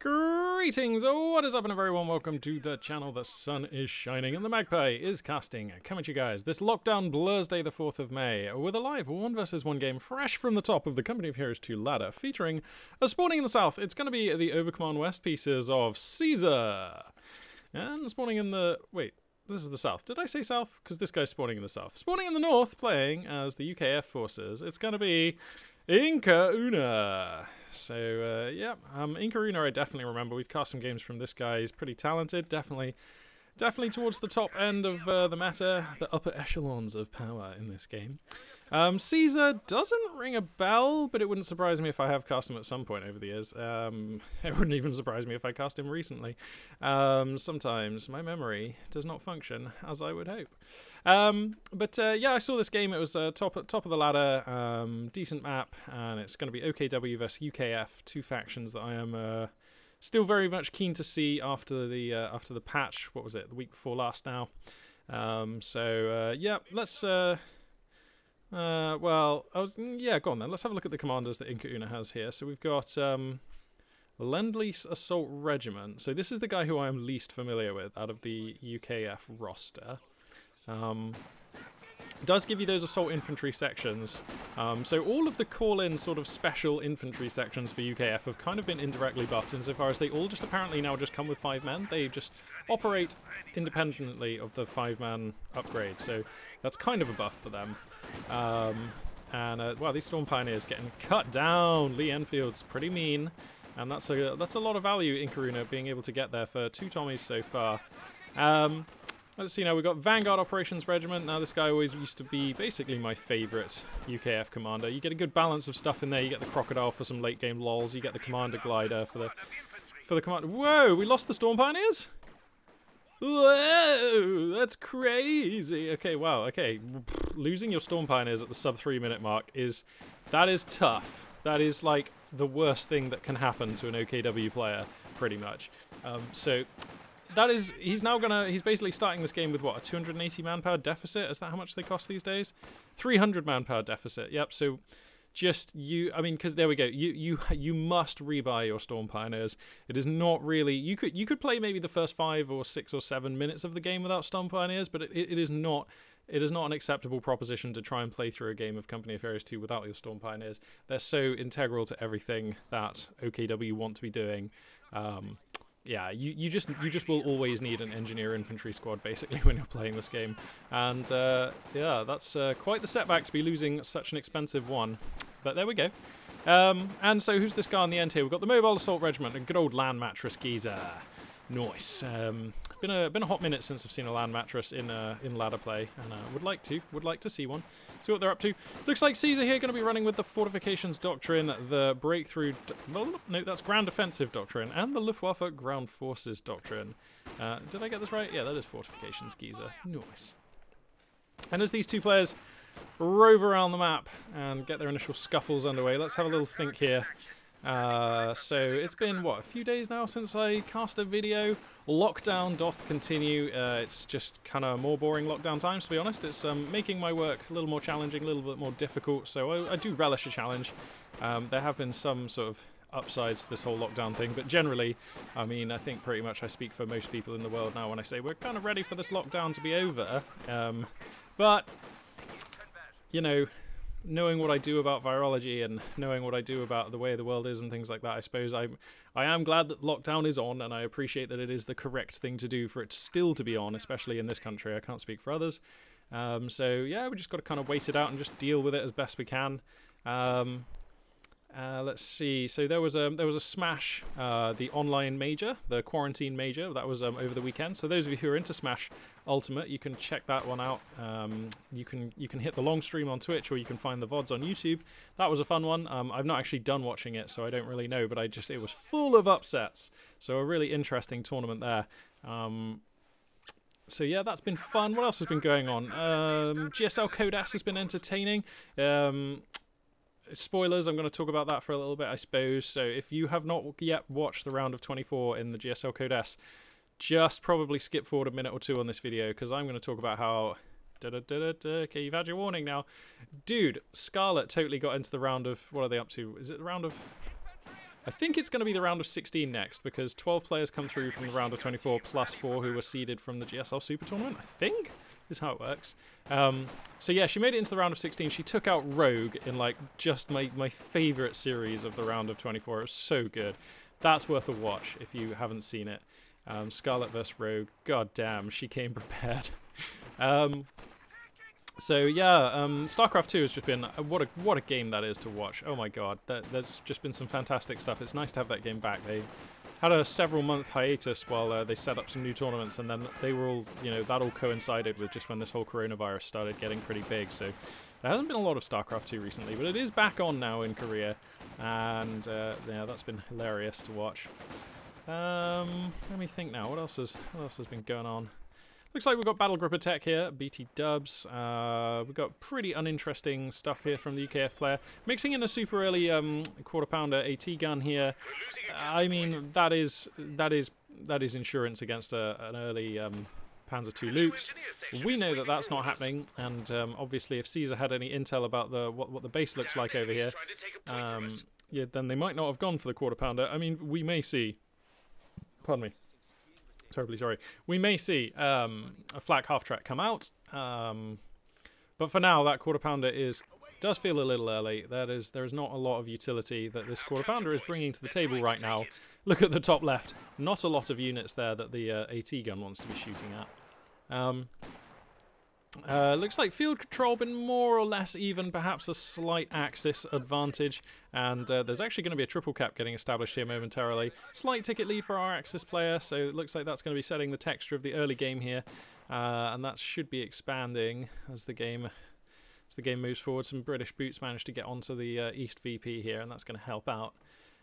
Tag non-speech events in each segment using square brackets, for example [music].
Greetings, what is up and a very warm welcome to the channel. The sun is shining and the magpie is casting. Coming to you guys this lockdown Blur's Day the 4th of May with a live one versus one game fresh from the top of the Company of Heroes 2 ladder featuring a spawning in the south. It's going to be the Oberkommando West pieces of Caesar. And spawning in the... wait, this is the south. Did I say south? Because this guy's spawning in the south. Spawning in the north, playing as the UKF forces. It's going to be Inca Una. So, uh, yeah, um, Inca Una I definitely remember. We've cast some games from this guy. He's pretty talented. Definitely, definitely towards the top end of uh, the meta, the upper echelons of power in this game. Um, Caesar doesn't ring a bell, but it wouldn't surprise me if I have cast him at some point over the years. Um, [laughs] it wouldn't even surprise me if I cast him recently. Um, sometimes my memory does not function as I would hope. Um, but uh, yeah, I saw this game. It was uh, top top of the ladder, um, decent map, and it's going to be OKW versus UKF, two factions that I am uh, still very much keen to see after the uh, after the patch. What was it? The week before last now. Um, so uh, yeah, let's. Uh, well, I was yeah. Go on then. Let's have a look at the commanders that Inca Una has here. So we've got. Um, Lend-Lease Assault Regiment. So this is the guy who I am least familiar with out of the UKF roster. Um, does give you those assault infantry sections. Um, so all of the call-in sort of special infantry sections for UKF have kind of been indirectly buffed insofar as they all just apparently now just come with five men. They just operate independently of the five-man upgrade. So that's kind of a buff for them. Um, and uh, wow, these Storm Pioneers getting cut down. Lee Enfield's pretty mean. And that's a that's a lot of value in Karuna being able to get there for two Tommies so far. Um, Let's see now, we've got Vanguard Operations Regiment. Now this guy always used to be basically my favourite UKF commander. You get a good balance of stuff in there. You get the Crocodile for some late game lols. You get the Commander Glider for the for the commander. Whoa, we lost the Storm Pioneers? Whoa, that's crazy. Okay, wow, okay. Losing your Storm Pioneers at the sub three minute mark is, that is tough. That is like the worst thing that can happen to an OKW player, pretty much. Um, so that is, he's now gonna, he's basically starting this game with what, a 280 manpower deficit? Is that how much they cost these days? 300 manpower deficit, yep, so just you i mean because there we go you you you must rebuy your storm pioneers it is not really you could you could play maybe the first five or six or seven minutes of the game without storm pioneers but it, it is not it is not an acceptable proposition to try and play through a game of company of heroes 2 without your storm pioneers they're so integral to everything that okw want to be doing um, yeah, you, you just you just will always need an engineer infantry squad basically [laughs] when you're playing this game, and uh, yeah, that's uh, quite the setback to be losing such an expensive one. But there we go. Um, and so who's this guy on the end here? We've got the Mobile Assault Regiment, a good old land mattress geezer. Nice. Um, been a been a hot minute since I've seen a land mattress in uh, in ladder play, and uh, would like to would like to see one. See what they're up to. Looks like Caesar here going to be running with the fortifications doctrine, the breakthrough. No, that's ground offensive doctrine, and the Luftwaffe ground forces doctrine. Uh, did I get this right? Yeah, that is fortifications geezer. Nice. And as these two players rove around the map and get their initial scuffles underway, let's have a little think here. Uh, so it's been, what, a few days now since I cast a video. Lockdown doth continue. Uh, it's just kind of more boring lockdown times, to be honest. It's um, making my work a little more challenging, a little bit more difficult, so I, I do relish a challenge. Um, there have been some sort of upsides to this whole lockdown thing, but generally, I mean, I think pretty much I speak for most people in the world now when I say we're kind of ready for this lockdown to be over. Um, but, you know, knowing what I do about virology and knowing what I do about the way the world is and things like that, I suppose I I am glad that lockdown is on, and I appreciate that it is the correct thing to do for it still to be on, especially in this country. I can't speak for others. Um, so yeah, we just got to kind of wait it out and just deal with it as best we can. Um, uh, let's see. So there was a there was a Smash, uh, the online major, the quarantine major. That was um, over the weekend. So those of you who are into Smash Ultimate, you can check that one out. Um, you can you can hit the long stream on Twitch, or you can find the vods on YouTube. That was a fun one. Um, I've not actually done watching it, so I don't really know. But I just it was full of upsets. So a really interesting tournament there. Um, so yeah, that's been fun. What else has been going on? Um, GSL Code S has been entertaining. Um, spoilers, I'm going to talk about that for a little bit, I suppose. So if you have not yet watched the round of 24 in the GSL Code S, just probably skip forward a minute or two on this video because I'm going to talk about how. Okay, you've had your warning now. Dude, Scarlett totally got into the round of. What are they up to? Is it the round of. I think it's going to be the round of 16 next because 12 players come through from the round of 24 plus four who were seeded from the GSL Super Tournament. I think is how it works. Um, so yeah, she made it into the round of 16. She took out Rogue in like just my my favorite series of the round of 24. It was so good. That's worth a watch if you haven't seen it. Um, Scarlett vs Rogue. God damn, she came [laughs] prepared. um, so yeah, um, StarCraft 2 has just been uh, what a what a game that is to watch. Oh my god, that, there's just been some fantastic stuff. It's nice to have that game back. They had a several month hiatus while uh, they set up some new tournaments, and then they were all you know that all coincided with just when this whole coronavirus started getting pretty big. So there hasn't been a lot of StarCraft 2 recently, but it is back on now in Korea, and uh, yeah, that's been hilarious to watch. Um, let me think now. What else has what else has been going on? Looks like we've got Battlegroup Tech here, BT Dubs. Uh, we've got pretty uninteresting stuff here from the UKF player. Mixing in a super early um, quarter pounder AT gun here. I mean, that is that is that is insurance against a, an early um, Panzer II Luchs. We know that that's not happening, and um, obviously, if Caesar had any intel about the what, what the base looks like over here, um, yeah, then they might not have gone for the quarter pounder. I mean, we may see. Pardon me terribly sorry. We may see um, a flak half track come out, um, but for now, that quarter pounder is does feel a little early. That is, there is not a lot of utility that this quarter pounder is bringing to the table right now. Look at the top left. Not a lot of units there that the uh, AT gun wants to be shooting at. Um, uh, looks like field control been more or less even, perhaps a slight axis advantage, and uh, there's actually going to be a triple cap getting established here momentarily. Slight ticket lead for our axis player, so it looks like that's going to be setting the texture of the early game here, uh, and that should be expanding as the game as the game moves forward. Some British boots managed to get onto the uh, East VP here, and that's going to help out.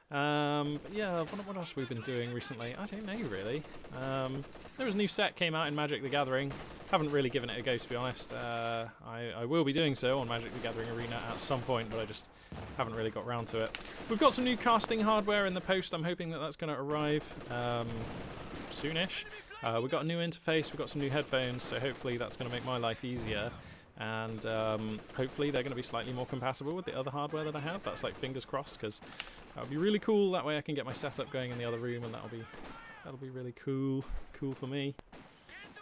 Um, yeah, what, what, else have we been doing recently? I don't know, really. Um, there was a new set came out in Magic the Gathering. Haven't really given it a go, to be honest. Uh, I, I, will be doing so on Magic the Gathering Arena at some point, but I just haven't really got round to it. We've got some new casting hardware in the post. I'm hoping that that's going to arrive um, soonish. Uh, we've got a new interface, we've got some new headphones, so hopefully that's going to make my life easier and um, hopefully they're going to be slightly more compatible with the other hardware that I have. That's like fingers crossed because that would be really cool. That way I can get my setup going in the other room, and that'll be that'll be really cool, cool for me.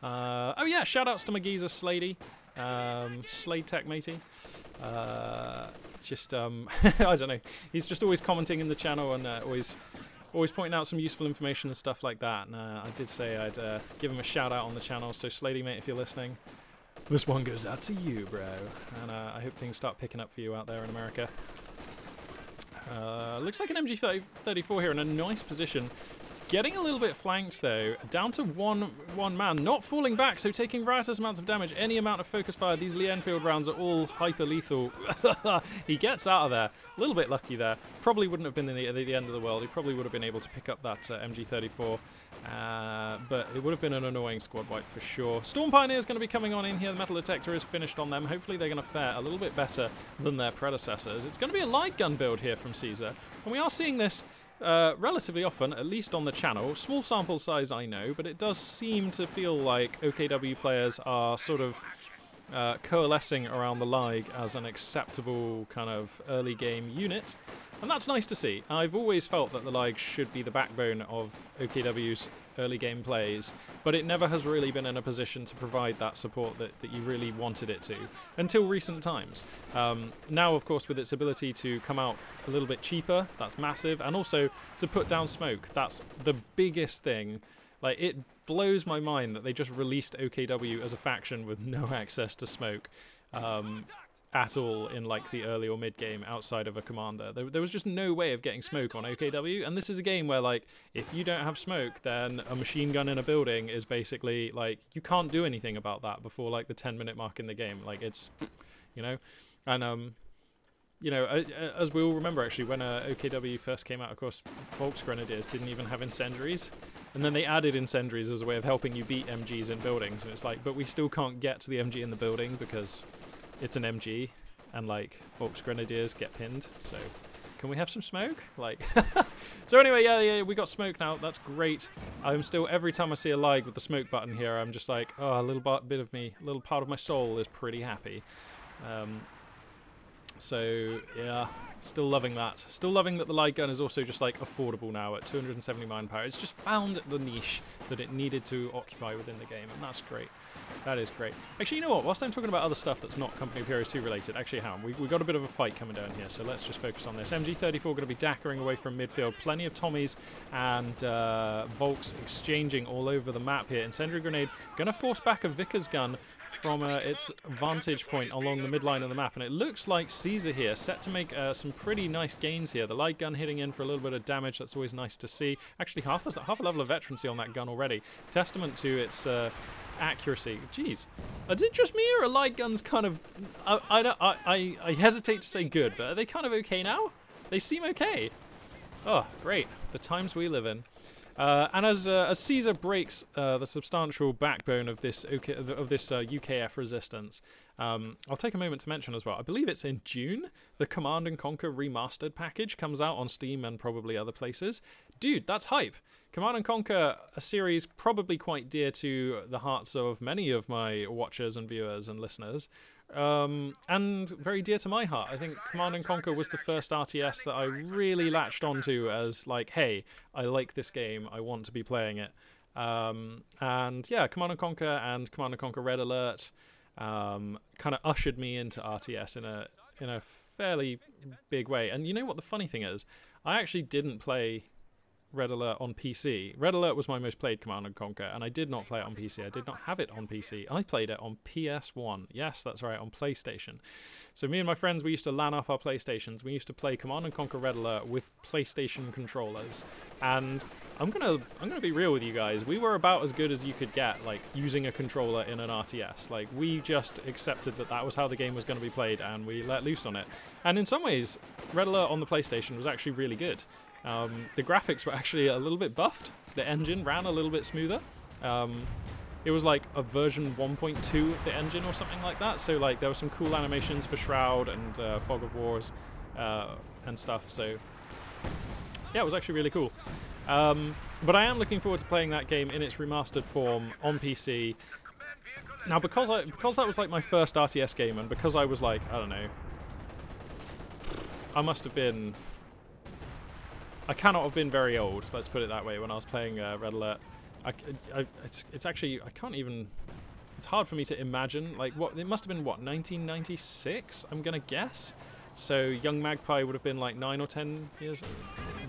Uh, oh yeah, shout outs to Magiza Slady, um, Slade Tech matey. Uh, just um, [laughs] I don't know. He's just always commenting in the channel and uh, always always pointing out some useful information and stuff like that. And uh, I did say I'd uh, give him a shout out on the channel. So Slady mate, if you're listening, this one goes out to you, bro. And uh, I hope things start picking up for you out there in America. Uh, looks like an MG34 here in a nice position. Getting a little bit flanked though, down to one one man, not falling back, so taking riotous amounts of damage, any amount of focus fire. These Lee Enfield rounds are all hyper lethal. [laughs] he gets out of there, a little bit lucky there. Probably wouldn't have been the, the end of the world. He probably would have been able to pick up that uh, MG34. Uh, but it would have been an annoying squad wipe for sure. Storm Pioneer is going to be coming on in here. The metal detector is finished on them. Hopefully they're going to fare a little bit better than their predecessors. It's going to be a light gun build here from Caesar. And we are seeing this uh, relatively often, at least on the channel. Small sample size, I know, but it does seem to feel like OKW players are sort of uh, coalescing around the Lig as an acceptable kind of early game unit. And that's nice to see. I've always felt that the Lig should be the backbone of OKW's early game plays, but it never has really been in a position to provide that support that, that you really wanted it to until recent times. Um, now, of course, with its ability to come out a little bit cheaper, that's massive, and also to put down smoke, that's the biggest thing. Like, it blows my mind that they just released OKW as a faction with no [laughs] access to smoke. Um, at all in like the early or mid game outside of a commander. There, there, was just no way of getting smoke on OKW, and this is a game where like if you don't have smoke, then a machine gun in a building is basically like you can't do anything about that before like the 10 minute mark in the game. Like it's, you know, and um, you know, as we all remember actually when uh, OKW first came out, of course, Volks Grenadiers didn't even have incendiaries. And then they added incendiaries as a way of helping you beat MGs in buildings. And it's like, but we still can't get to the MG in the building because it's an MG, and like Volks Grenadiers get pinned. So can we have some smoke? Like, [laughs] so anyway, yeah, yeah, we got smoke now. That's great. I'm still every time I see a Lig with the smoke button here, I'm just like, oh, a little bit of me, a little part of my soul is pretty happy. Um, So yeah, still loving that. Still loving that the light gun is also just like affordable now at 270 power. It's just found the niche that it needed to occupy within the game, and that's great. That is great. Actually, you know what? Whilst I'm talking about other stuff that's not Company of Heroes 2 related, actually, how we we got a bit of a fight coming down here, so let's just focus on this. MG34 going to be dackering away from midfield. Plenty of Tommies and uh, Volks exchanging all over the map here. Incendiary Grenade going to force back a Vickers gun from uh, its vantage point along the midline of the map. And it looks like Caesar here, set to make uh, some pretty nice gains here. The light gun hitting in for a little bit of damage, that's always nice to see. Actually, half a, half a level of veterancy on that gun already. Testament to its uh, accuracy. Jeez. Is it just me or are light guns kind of... I, I, I, I hesitate to say good, but are they kind of okay now? They seem okay. Oh, great. The times we live in. Uh, and as uh, as Caesar breaks uh, the substantial backbone of this of this UKF uh, resistance, um, I'll take a moment to mention as well. I believe it's in June. The Command and Conquer remastered package comes out on Steam and probably other places. Dude, that's hype. Command and Conquer, a series probably quite dear to the hearts of many of my watchers and viewers and listeners, um, and very dear to my heart. I think Command and Conquer was the first RTS that I really latched onto as like, hey, I like this game, I want to be playing it. Um, and yeah, Command and Conquer and Command and Conquer Red Alert um, kind of ushered me into RTS in a in a fairly big way. And you know what the funny thing is? I actually didn't play Red Alert on PC. Red Alert was my most played Command and Conquer, and I did not play it on PC. I did not have it on PC. I played it on PS1. Yes, that's right, on PlayStation. So me and my friends, we used to LAN up our PlayStations. We used to play Command and Conquer Red Alert with PlayStation controllers. And I'm gonna I'm gonna be real with you guys. We were about as good as you could get, like using a controller in an RTS. Like we just accepted that that was how the game was going to be played, and we let loose on it. And in some ways, Red Alert on the PlayStation was actually really good. Um, the graphics were actually a little bit buffed. The engine ran a little bit smoother. Um, it was like a version 1.2 of the engine or something like that. So like there were some cool animations for Shroud and uh, Fog of Wars uh, and stuff. So yeah, it was actually really cool. Um, but I am looking forward to playing that game in its remastered form on PC. Now, because I because that was like my first RTS game, and because I was like I don't know, I must have been I cannot have been very old, let's put it that way, when I was playing uh, Red Alert. I, I, it's, it's actually, I can't even, it's hard for me to imagine, like, what, it must have been, what, 1996, I'm gonna guess? So Young Magpie would have been like 9 or 10 years,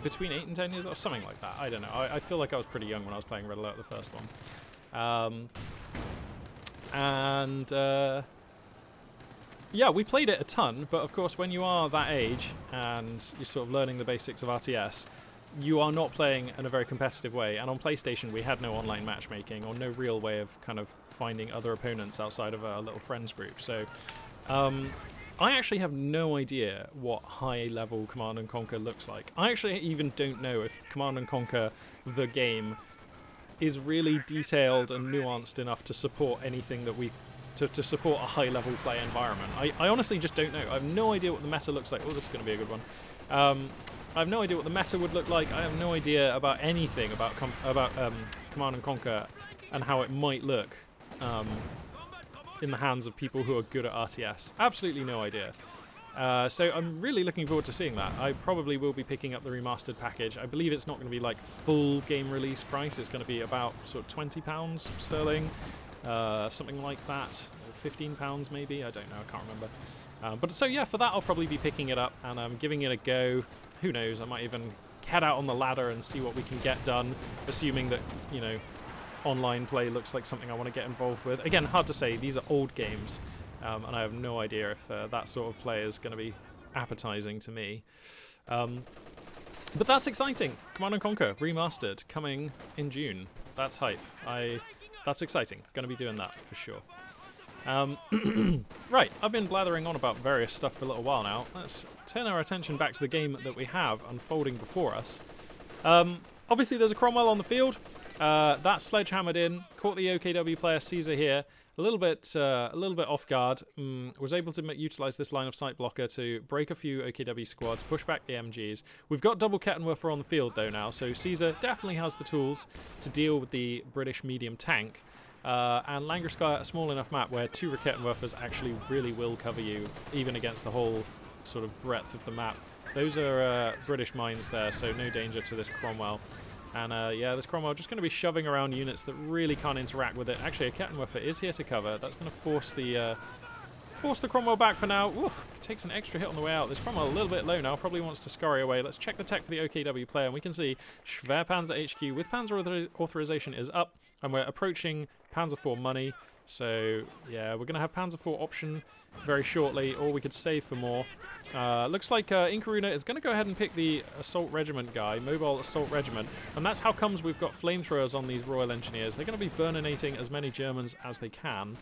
between 8 and 10 years, or something like that, I don't know. I, I feel like I was pretty young when I was playing Red Alert, the first one. Um, and, uh, yeah, we played it a ton, but of course when you are that age and you're sort of learning the basics of RTS, you are not playing in a very competitive way. And on PlayStation, we had no online matchmaking or no real way of kind of finding other opponents outside of our little friends group. So um, I actually have no idea what high level Command and Conquer looks like. I actually even don't know if Command and Conquer, the game, is really detailed and nuanced enough to support anything that we to, to support a high level play environment. I, I honestly just don't know. I have no idea what the meta looks like. Oh, this is going to be a good one. Um, I have no idea what the meta would look like. I have no idea about anything about about um, Command and Conquer and how it might look um, in the hands of people who are good at RTS. Absolutely no idea. Uh, so I'm really looking forward to seeing that. I probably will be picking up the remastered package. I believe it's not going to be like full game release price. It's going to be about sort of 20 pounds sterling. Uh, something like that. 15 pounds maybe, I don't know, I can't remember. Um, but so yeah, for that I'll probably be picking it up and um, giving it a go. Who knows, I might even head out on the ladder and see what we can get done, assuming that, you know, online play looks like something I want to get involved with. Again, hard to say, these are old games, um, and I have no idea if uh, that sort of play is going to be appetizing to me. Um, but that's exciting. Command & Conquer Remastered, coming in June. That's hype. I that's exciting. Going to be doing that for sure. Um, [clears throat] right, I've been blathering on about various stuff for a little while now. Let's turn our attention back to the game that we have unfolding before us. Um, obviously, there's a Cromwell on the field. Uh, that's sledgehammered in. Caught the OKW player Caesar here. A little bit, uh, a little bit off guard. Mm, was able to utilize this line of sight blocker to break a few OKW squads, push back the MGs. We've got double Kettenwerfer on the field though now, so Caesar definitely has the tools to deal with the British medium tank. Uh, and Langreskaya, a small enough map where two Kettenwerfers actually really will cover you, even against the whole sort of breadth of the map. Those are uh, British mines there, so no danger to this Cromwell. And uh, yeah, this Cromwell just going to be shoving around units that really can't interact with it. Actually, a Kettenwerfer is here to cover. That's going to force the uh, force the Cromwell back for now. Oof, takes an extra hit on the way out. This Cromwell a little bit low now, probably wants to scurry away. Let's check the tech for the OKW player, and we can see Schwerpanzer HQ with Panzer author authorization is up, and we're approaching Panzer IV money. So yeah, we're going to have Panzer IV option very shortly, or we could save for more. Uh, looks like uh, Inkaruna is going to go ahead and pick the Assault Regiment guy, Mobile Assault Regiment, and that's how comes we've got flamethrowers on these Royal Engineers. They're going to be burninating as many Germans as they can.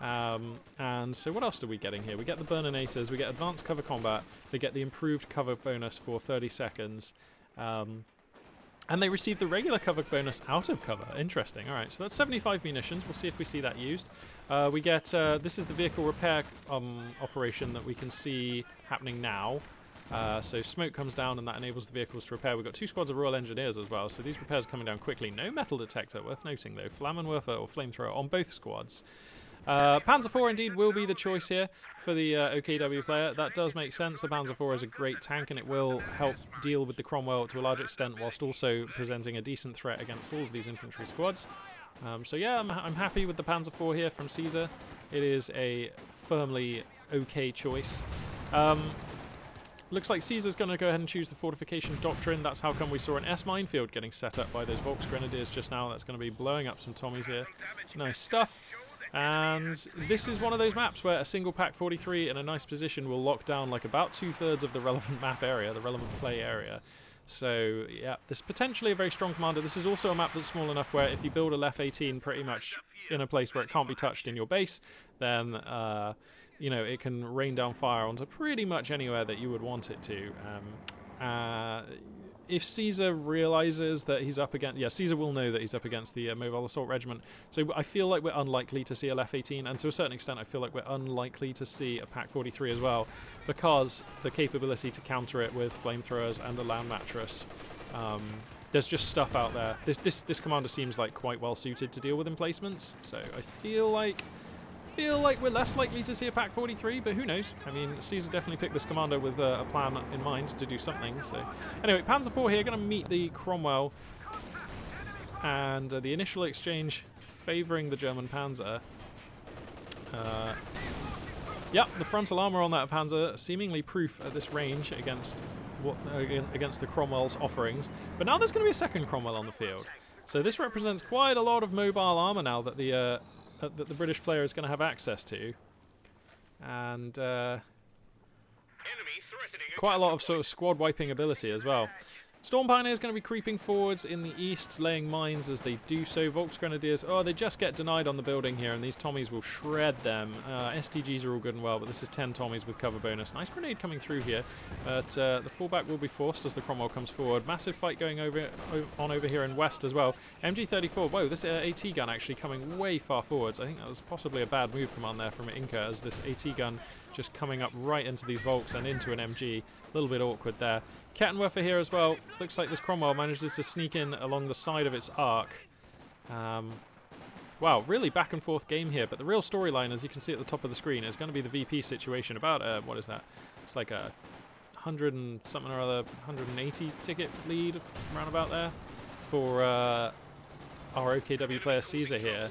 Um, and so what else are we getting here? We get the Burninators, we get Advanced Cover Combat, they get the improved cover bonus for 30 seconds. Um, and they receive the regular cover bonus out of cover. Interesting. All right, so that's 75 munitions. We'll see if we see that used. Uh, we get, uh, this is the vehicle repair um, operation that we can see happening now. Uh, so smoke comes down and that enables the vehicles to repair. We've got two squads of Royal Engineers as well, so these repairs are coming down quickly. No metal detector, worth noting though. Flammenwerfer or Flamethrower on both squads. Uh, Panzer IV indeed will be the choice here for the uh, OKW player. That does make sense. The Panzer IV is a great tank and it will help deal with the Cromwell to a large extent whilst also presenting a decent threat against all of these infantry squads. Um, so yeah, I'm, I'm, happy with the Panzer IV here from Caesar. It is a firmly okay choice. Um, looks like Caesar's going to go ahead and choose the Fortification Doctrine. That's how come we saw an S minefield getting set up by those Volksgrenadiers just now. That's going to be blowing up some Tommies here. Nice stuff. And this is one of those maps where a single Pak 43 in a nice position will lock down like about two-thirds of the [laughs] relevant map area, the relevant play area. So, yeah, this is potentially a very strong commander. This is also a map that's small enough where if you build a LeFH 18 pretty much in a place where it can't be touched in your base, then, uh, you know, it can rain down fire onto pretty much anywhere that you would want it to. Um, uh, if Caesar realizes that he's up against, yeah, Caesar will know that he's up against the uh, Mobile Assault Regiment. So I feel like we're unlikely to see a F-18, and to a certain extent, I feel like we're unlikely to see a Pak-43 as well, because the capability to counter it with flamethrowers and the land mattress. Um, there's just stuff out there. This this this commander seems like quite well suited to deal with emplacements. So I feel like feel like we're less likely to see a Pak 43, but who knows? I mean, Caesar definitely picked this commander with uh, a plan in mind to do something. So, anyway, Panzer IV here going to meet the Cromwell, and uh, the initial exchange favouring the German Panzer. Uh, yep, the frontal armour on that Panzer seemingly proof at this range against what against the Cromwell's offerings. But now there's going to be a second Cromwell on the field. So this represents quite a lot of mobile armour now that the uh, uh, that the British player is going to have access to. And uh, quite a lot of sort of squad wiping ability as well. Storm Pioneer is going to be creeping forwards in the east, laying mines as they do so. Volksgrenadiers, oh, they just get denied on the building here, and these Tommies will shred them. Uh, STGs are all good and well, but this is 10 Tommies with cover bonus. Nice grenade coming through here, but uh, the fallback will be forced as the Cromwell comes forward. Massive fight going over on over here in west as well. MG34, whoa, this uh, AT gun actually coming way far forwards. I think that was possibly a bad move command there from Inca, as this AT gun just coming up right into these Volks and into an MG. A little bit awkward there. Kettenwerfer here as well. Looks like this Cromwell manages to sneak in along the side of its arc. Um, wow, really back and forth game here. But the real storyline, as you can see at the top of the screen, is going to be the VP situation. About, uh, what is that? It's like a 100 and something or other, 180 ticket lead around about there for uh, our OKW player Caesar here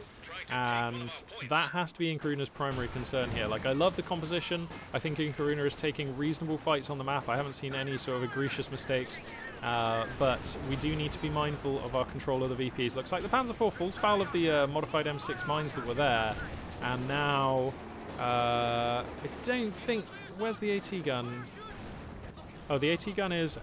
and that has to be Inkaruna's primary concern here. Like, I love the composition. I think Inkaruna is taking reasonable fights on the map. I haven't seen any sort of egregious mistakes, uh, but we do need to be mindful of our control of the VPs. Looks like the Panzer IV falls foul of the uh, modified M6 mines that were there, and now uh, I don't think... Where's the AT gun? Oh, the AT gun is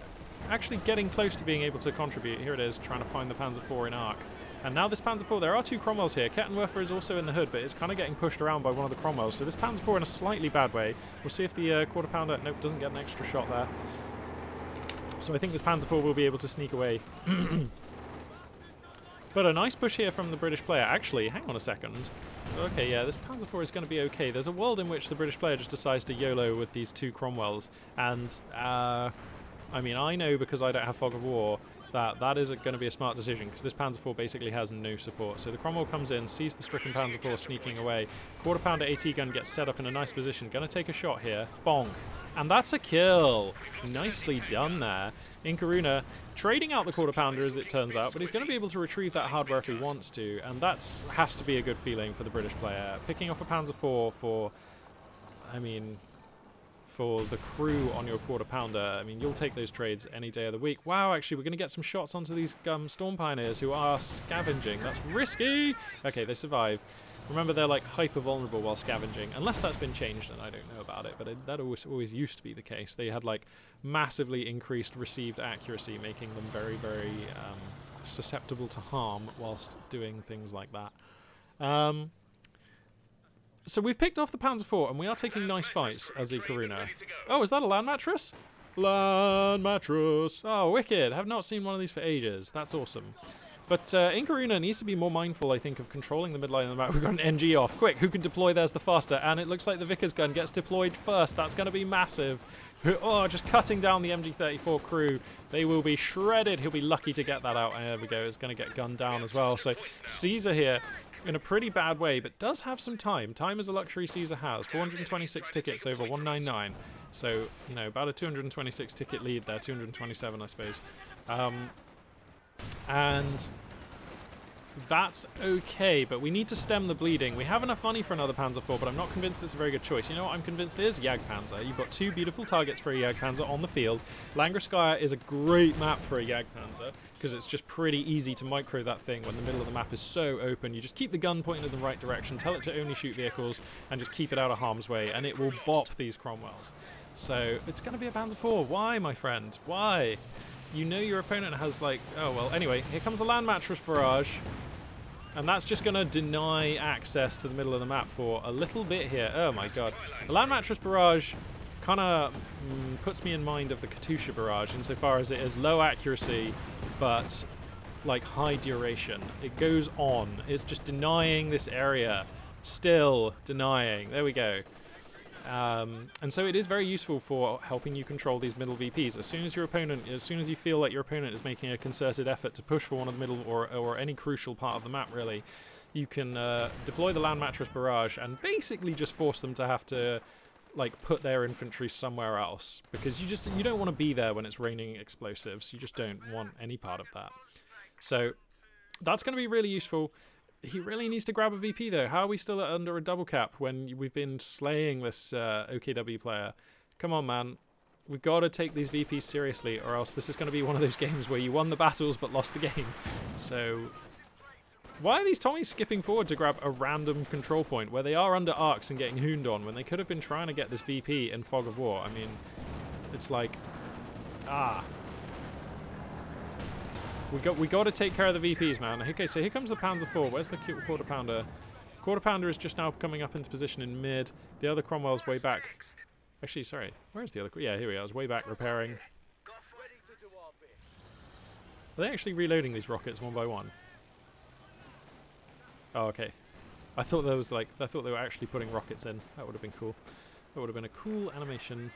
actually getting close to being able to contribute. Here it is, trying to find the Panzer IV in arc. And now this Panzer IV, there are two Cromwells here. Kettenwerfer is also in the hood, but it's kind of getting pushed around by one of the Cromwells. So this Panzer IV in a slightly bad way. We'll see if the uh, quarter pounder, nope, doesn't get an extra shot there. So I think this Panzer IV will be able to sneak away. [clears throat] but a nice push here from the British player. Actually, hang on a second. Okay, yeah, this Panzer IV is going to be okay. There's a world in which the British player just decides to YOLO with these two Cromwells. And, uh, I mean, I know because I don't have Fog of War that that is going to be a smart decision because this Panzer IV basically has no support. So the Cromwell comes in, sees the stricken Panzer IV sneaking away. Quarter pounder AT gun gets set up in a nice position. Going to take a shot here. Bonk. And that's a kill. Nicely done there. Inkaruna trading out the quarter pounder as it turns out, but he's going to be able to retrieve that hardware if he wants to, and that has to be a good feeling for the British player. Picking off a Panzer IV for, I mean, for the crew on your quarter pounder. I mean, you'll take those trades any day of the week. Wow, actually, we're going to get some shots onto these um, Storm Pioneers who are scavenging. That's risky. Okay, they survive. Remember, they're like hyper vulnerable while scavenging, unless that's been changed and I don't know about it, but it, that always, always used to be the case. They had like massively increased received accuracy, making them very, very um, susceptible to harm whilst doing things like that. Um, so we've picked off the Panzer IV, and we are taking nice fights as the Karuna. Oh, is that a land mattress? Land mattress. Oh, wicked. Have not seen one of these for ages. That's awesome. But uh, Inkaruna needs to be more mindful, I think, of controlling the midline of the map. [laughs] We've got an MG off. Quick, who can deploy there's the faster? And it looks like the Vickers gun gets deployed first. That's going to be massive. [laughs] Oh, just cutting down the MG34 crew. They will be shredded. He'll be lucky to get that out. There we go. It's going to get gunned down as well. So Caesar here in a pretty bad way, but does have some time. Time is a luxury Caesar has. 426 tickets over 199. So, you know, about a 226 ticket lead there. 227, I suppose. Um, and that's okay, but we need to stem the bleeding. We have enough money for another Panzer IV, but I'm not convinced it's a very good choice. You know what I'm convinced is? Jagdpanzer. You've got two beautiful targets for a Jagdpanzer on the field. Langreskaya is a great map for a Jagdpanzer because it's just pretty easy to micro that thing when the middle of the map is so open. You just keep the gun pointed in the right direction, tell it to only shoot vehicles, and just keep it out of harm's way, and it will bop these Cromwells. So it's going to be a Panzer IV. Why, my friend? Why? You know your opponent has like... Oh, well, anyway, here comes the land mattress barrage. And that's just going to deny access to the middle of the map for a little bit here. Oh my god. The land mattress barrage kind of mm, puts me in mind of the Katyusha barrage insofar as it is low accuracy, but like high duration. It goes on. It's just denying this area. Still denying. There we go. Um, and so it is very useful for helping you control these middle VPs. As soon as your opponent, as soon as you feel like your opponent is making a concerted effort to push for one of the middle or, or any crucial part of the map, really, you can uh, deploy the land mattress barrage and basically just force them to have to like put their infantry somewhere else because you just you don't want to be there when it's raining explosives. You just don't want any part of that. So that's going to be really useful he really needs to grab a VP though. How are we still under a double cap when we've been slaying this uh, OKW player? Come on, man. We've got to take these VPs seriously, or else this is going to be one of those [laughs] games where you won the battles but lost the game. So, why are these Tommies skipping forward to grab a random control point where they are under arcs and getting hooned on when they could have been trying to get this VP in Fog of War? I mean, it's like, ah, we got we got to take care of the VPs, man. Okay, so here comes the Panzer IV. Where's the quarter pounder? Quarter pounder is just now coming up into position in mid. The other Cromwell's way back. Actually, sorry. Where's the other? Yeah, here we are. It's way back repairing. Are they actually reloading these rockets one by one? Oh, okay. I thought there was like I thought they were actually putting rockets in. That would have been cool. That would have been a cool animation.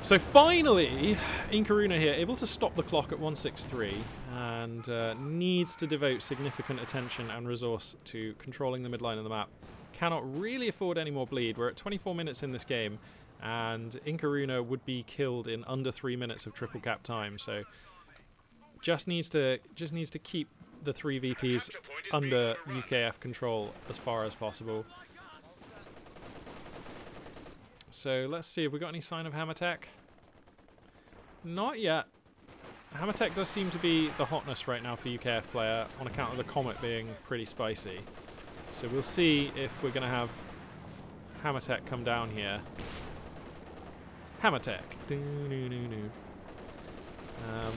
So finally, Inkaruna here, able to stop the clock at 163 and uh, needs to devote significant attention and resource to controlling the midline of the map. Cannot really afford any more bleed. We're at 24 minutes in this game and Inkaruna would be killed in under three minutes of triple cap time. So just needs to just needs to keep the three VPs under UKF control as far as possible. So let's see, have we got any sign of Hammer Tech? Not yet. Hammer Tech does seem to be the hotness right now for UKF player on account of the Comet being pretty spicy. So we'll see if we're going to have Hammer Tech come down here. Hammer Tech. Um,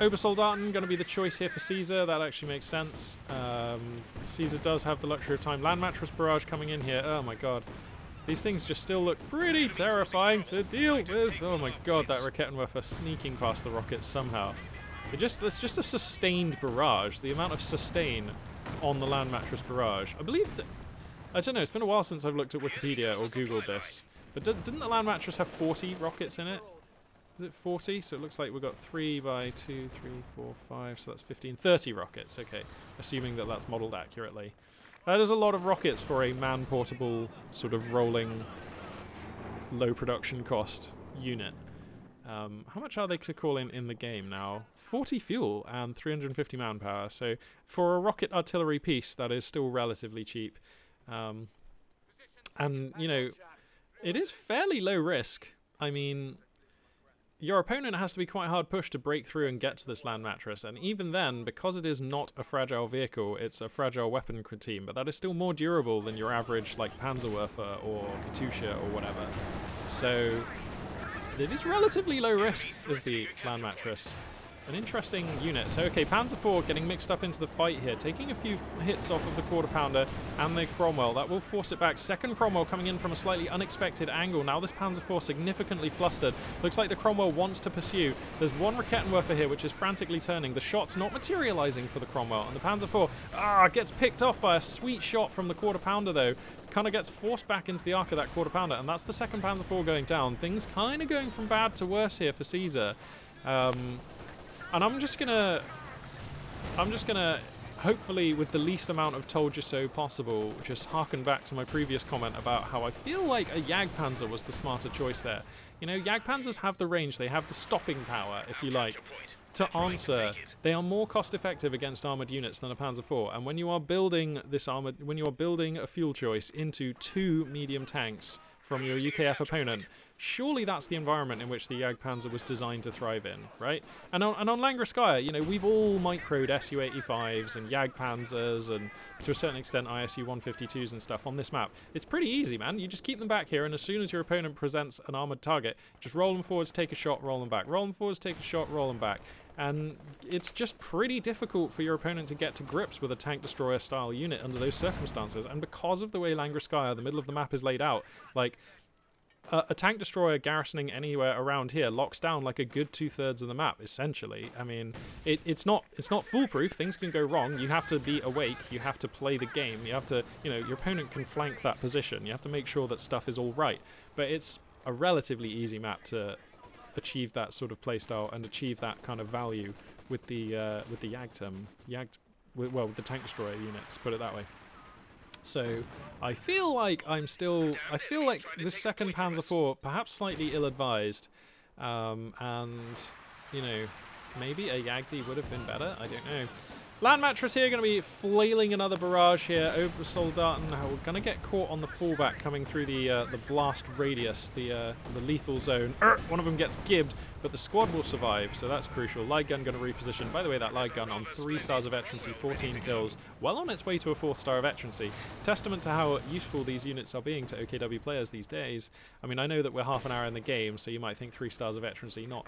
Obersoldaten going to be the choice here for Caesar. That actually makes sense. Um, Caesar does have the luxury of time. Land Mattress Barrage coming in here. Oh my god. These things just still look pretty terrifying to deal with. Oh my god, that Raketenwerfer sneaking past the rockets somehow. It just It's just a sustained barrage. The amount of sustain on the Land Mattress Barrage. I believe... I don't know. It's been a while since I've looked at Wikipedia or Googled this. But did, didn't the land mattress have 40 rockets in it? Is it 40? So it looks like we've got 3 by 2, 3, 4, 5, so that's 15. 30 rockets, okay. Assuming that that's modelled accurately. That is a lot of rockets for a man-portable, sort of rolling, low production cost unit. Um, how much are they to call in in the game now? 40 fuel and 350 manpower. So for a rocket artillery piece, that is still relatively cheap. Um, and, you know, it is fairly low risk. I mean, your opponent has to be quite hard pushed to break through and get to this land mattress, and even then, because it is not a fragile vehicle, it's a fragile weapon team, but that is still more durable than your average, like, Panzerwerfer or Katyusha or whatever. So, it is relatively low risk as the land mattress. An interesting unit. So, okay, Panzer IV getting mixed up into the fight here, taking a few hits off of the Quarter Pounder and the Cromwell. That will force it back. Second Cromwell coming in from a slightly unexpected angle. Now this Panzer IV significantly flustered. Looks like the Cromwell wants to pursue. There's one Raketenwerfer here, which is frantically turning. The shot's not materializing for the Cromwell. And the Panzer IV ah, gets picked off by a sweet shot from the Quarter Pounder, though. Kind of gets forced back into the arc of that Quarter Pounder. And that's the second Panzer IV going down. Things kind of going from bad to worse here for Caesar. Um, and I'm just gonna... I'm just gonna, hopefully with the least amount of told you so possible, just harken back to my previous comment about how I feel like a Jagdpanzer was the smarter choice there. You know, Jagdpanzers have the range, they have the stopping power, if you like, to answer. They are more cost effective against armored units than a Panzer IV, and when you are building this armored, when you are building a fuel choice into two medium tanks from your UKF opponent, surely that's the environment in which the Jagdpanzer was designed to thrive in, right? And on, and on Langreskaya, you know, we've all microed Su-85s and Jagdpanzers and to a certain extent ISU-152s and stuff on this map. It's pretty easy, man. You just keep them back here, and as soon as your opponent presents an armored target, just roll them forwards, take a shot, roll them back. Roll them forwards, take a shot, roll them back. And it's just pretty difficult for your opponent to get to grips with a tank destroyer style unit under those circumstances. And because of the way Langreskaya, the middle of the map is laid out, like uh, a tank destroyer garrisoning anywhere around here locks down like a good two thirds of the map. Essentially, I mean, it, it's not it's not foolproof. Things can go wrong. You have to be awake. You have to play the game. You have to, you know, your opponent can flank that position. You have to make sure that stuff is all right. But it's a relatively easy map to achieve that sort of playstyle and achieve that kind of value with the uh, with the Jagd, um, Jagd, well, with the tank destroyer units. Put it that way. So I feel like I'm still, I feel like this second Panzer IV, perhaps slightly ill-advised, um, and, you know, maybe a Jagdi would have been better, I don't know. Land Mattress here going to be flailing another barrage here Obersoldaten. We're going to get caught on the fallback coming through the uh, the blast radius, the uh, the lethal zone. One of them gets gibbed, but the squad will survive, so that's crucial. Light gun going to reposition. By the way, that light gun on three stars of veterancy, 14 kills, well on its way to a fourth star of veterancy. Testament to how useful these units are being to OKW players these days. I mean, I know that we're half an hour in the game, so you might think three stars of veterancy not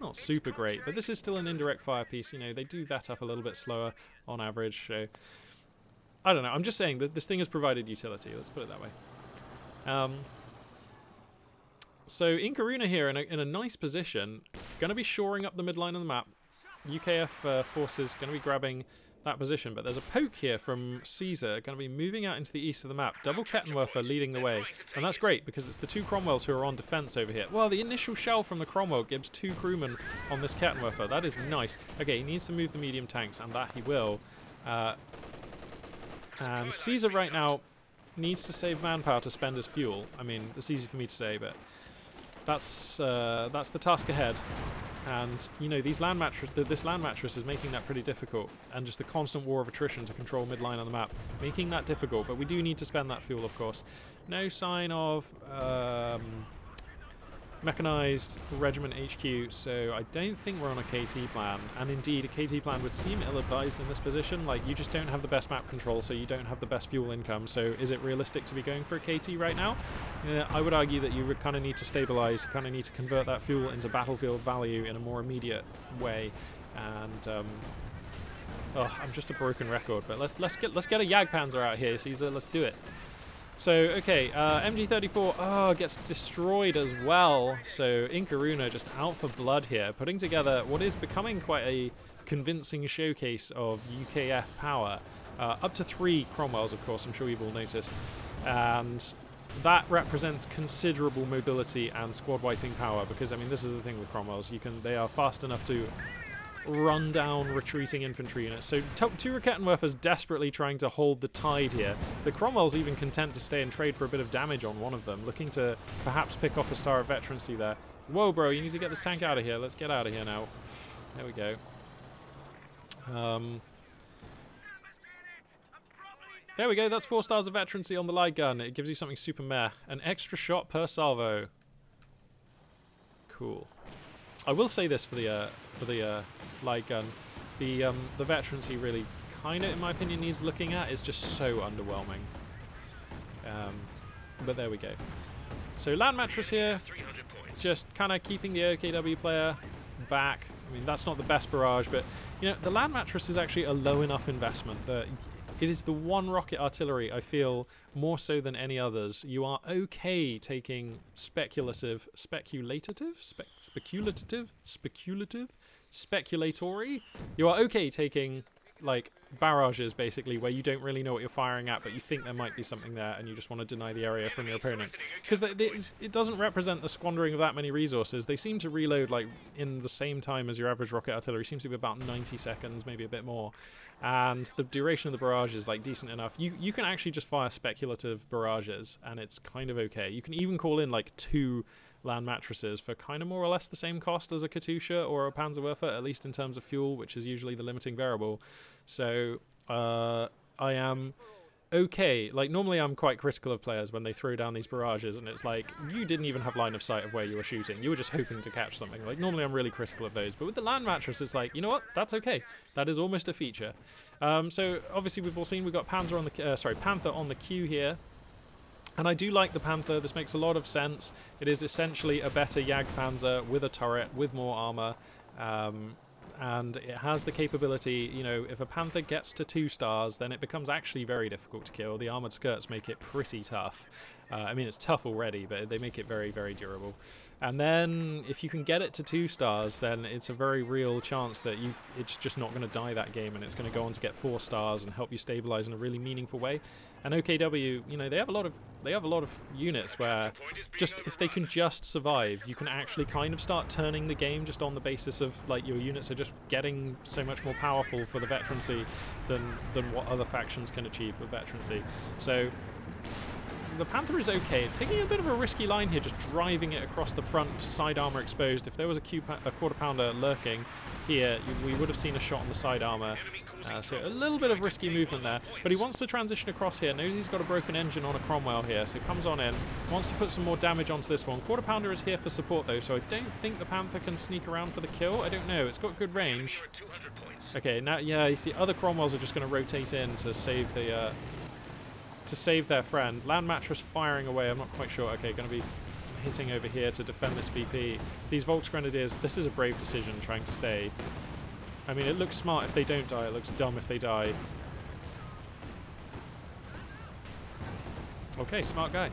not super great, but this is still an indirect fire piece. You know, they do vet up a little bit slower on average. So I don't know. I'm just saying that this thing has provided utility. Let's put it that way. Um, so Inkaruna here in a, in a nice position, going to be shoring up the midline of the map. UKF uh, forces going to be grabbing that position. But there's a poke here from Caesar, going to be moving out into the east of the map. Double Kettenwerfer leading the way. And that's great, because it's the two Cromwells who are on defense over here. Well, the initial shell from the Cromwell gives two crewmen on this Kettenwerfer. That is nice. Okay, he needs to move the medium tanks, and that he will. Uh, and Caesar right now needs to save manpower to spend his fuel. I mean, it's easy for me to say, but that's uh, that's the task ahead. And you know these land mattress, this land mattress is making that pretty difficult, and just the constant war of attrition to control midline on the map, making that difficult. But we do need to spend that fuel, of course. No sign of um, mechanized regiment HQ, so I don't think we're on a KT plan. And indeed, a KT plan would seem ill-advised in this position. Like, you just don't have the best map control, so you don't have the best fuel income. So is it realistic to be going for a KT right now? Uh, I would argue that you kind of need to stabilize, you kind of need to convert that fuel into battlefield value in a more immediate way. And um, oh, I'm just a broken record, but let's let's get let's get a Jagdpanzer out here, Caesar. Let's do it. So, okay, uh, MG34 oh, gets destroyed as well. So, Inkaruna just out for blood here, putting together what is becoming quite a convincing showcase of UKF power. Uh, up to three Cromwells, of course, I'm sure you've all noticed. And that represents considerable mobility and squad wiping power because I mean this is the thing with Cromwells you can they are fast enough to run down retreating infantry units. So two Raketenwerfers desperately trying to hold the tide here. The Cromwell's even content to stay and trade for a bit of damage on one of them, looking to perhaps pick off a Star of Veterancy there. Whoa, bro, you need to get this tank out of here. Let's get out of here now. There we go. Um, there we go, that's four stars of veterancy on the light gun. It gives you something super meh. An extra shot per salvo. Cool. I will say this for the uh, for the uh, light gun. The um, the really kind of, in my opinion, needs looking at. It's just so underwhelming. Um, but there we go. So land mattress here, just kind of keeping the OKW player back. I mean, that's not the best barrage, but you know, the land mattress is actually a low enough investment that it is the one rocket artillery I feel more so than any others. You are okay taking speculative, speculative, Spe speculative, speculative, speculatory. You are okay taking like barrages basically where you don't really know what you're firing at but you think there might be something there and you just want to deny the area from your opponent. Because it doesn't represent the squandering of that many resources. They seem to reload like in the same time as your average rocket artillery. Seems to be about 90 seconds maybe a bit more. And the duration of the barrage is like decent enough. You you can actually just fire speculative barrages and it's kind of okay. You can even call in like two land mattresses for kind of more or less the same cost as a Katyusha or a Panzerwerfer, at least in terms of fuel, which is usually the limiting variable. So uh, I am okay. Like, normally I'm quite critical of players when they throw down these barrages, and it's like, you didn't even have line of sight of where you were shooting. You were just hoping to catch something. Like, normally I'm really critical of those. But with the land mattress, it's like, you know what? That's okay. That is almost a feature. Um, so, obviously, we've all seen we've got Panzer on the, uh, sorry, Panther on the queue here. And I do like the Panther, this makes a lot of sense. It is essentially a better Jagdpanzer with a turret, with more armor. Um, and it has the capability, you know, if a Panther gets to two stars, then it becomes actually very difficult to kill. The armored skirts make it pretty tough. Uh, I mean, it's tough already, but they make it very, very durable. And then if you can get it to two stars, then it's a very real chance that you it's just not going to die that game, and it's going to go on to get four stars and help you stabilize in a really meaningful way. And OKW, you know, they have a lot of they have a lot of units where just if they can just survive, you can actually kind of start turning the game just on the basis of like your units are just getting so much more powerful for the veterancy than than what other factions can achieve with veterancy. So the Panther is okay. Taking a bit of a risky line here, just driving it across the front, side armor exposed. If there was a, a quarter pounder lurking here, we would have seen a shot on the side armor. Uh, so a little bit of risky movement there. But he wants to transition across here. Knows he's got a broken engine on a Cromwell here. So comes on in. Wants to put some more damage onto this one. Quarter pounder is here for support though. So I don't think the Panther can sneak around for the kill. I don't know. It's got good range. Okay, now, yeah, you see other Cromwells are just going to rotate in to save the... Uh, to save their friend. Land mattress firing away. I'm not quite sure. Okay, going to be hitting over here to defend this VP. These Volksgrenadiers, this is a brave decision trying to stay. I mean, it looks smart if they don't die. It looks dumb if they die. Okay, smart guy.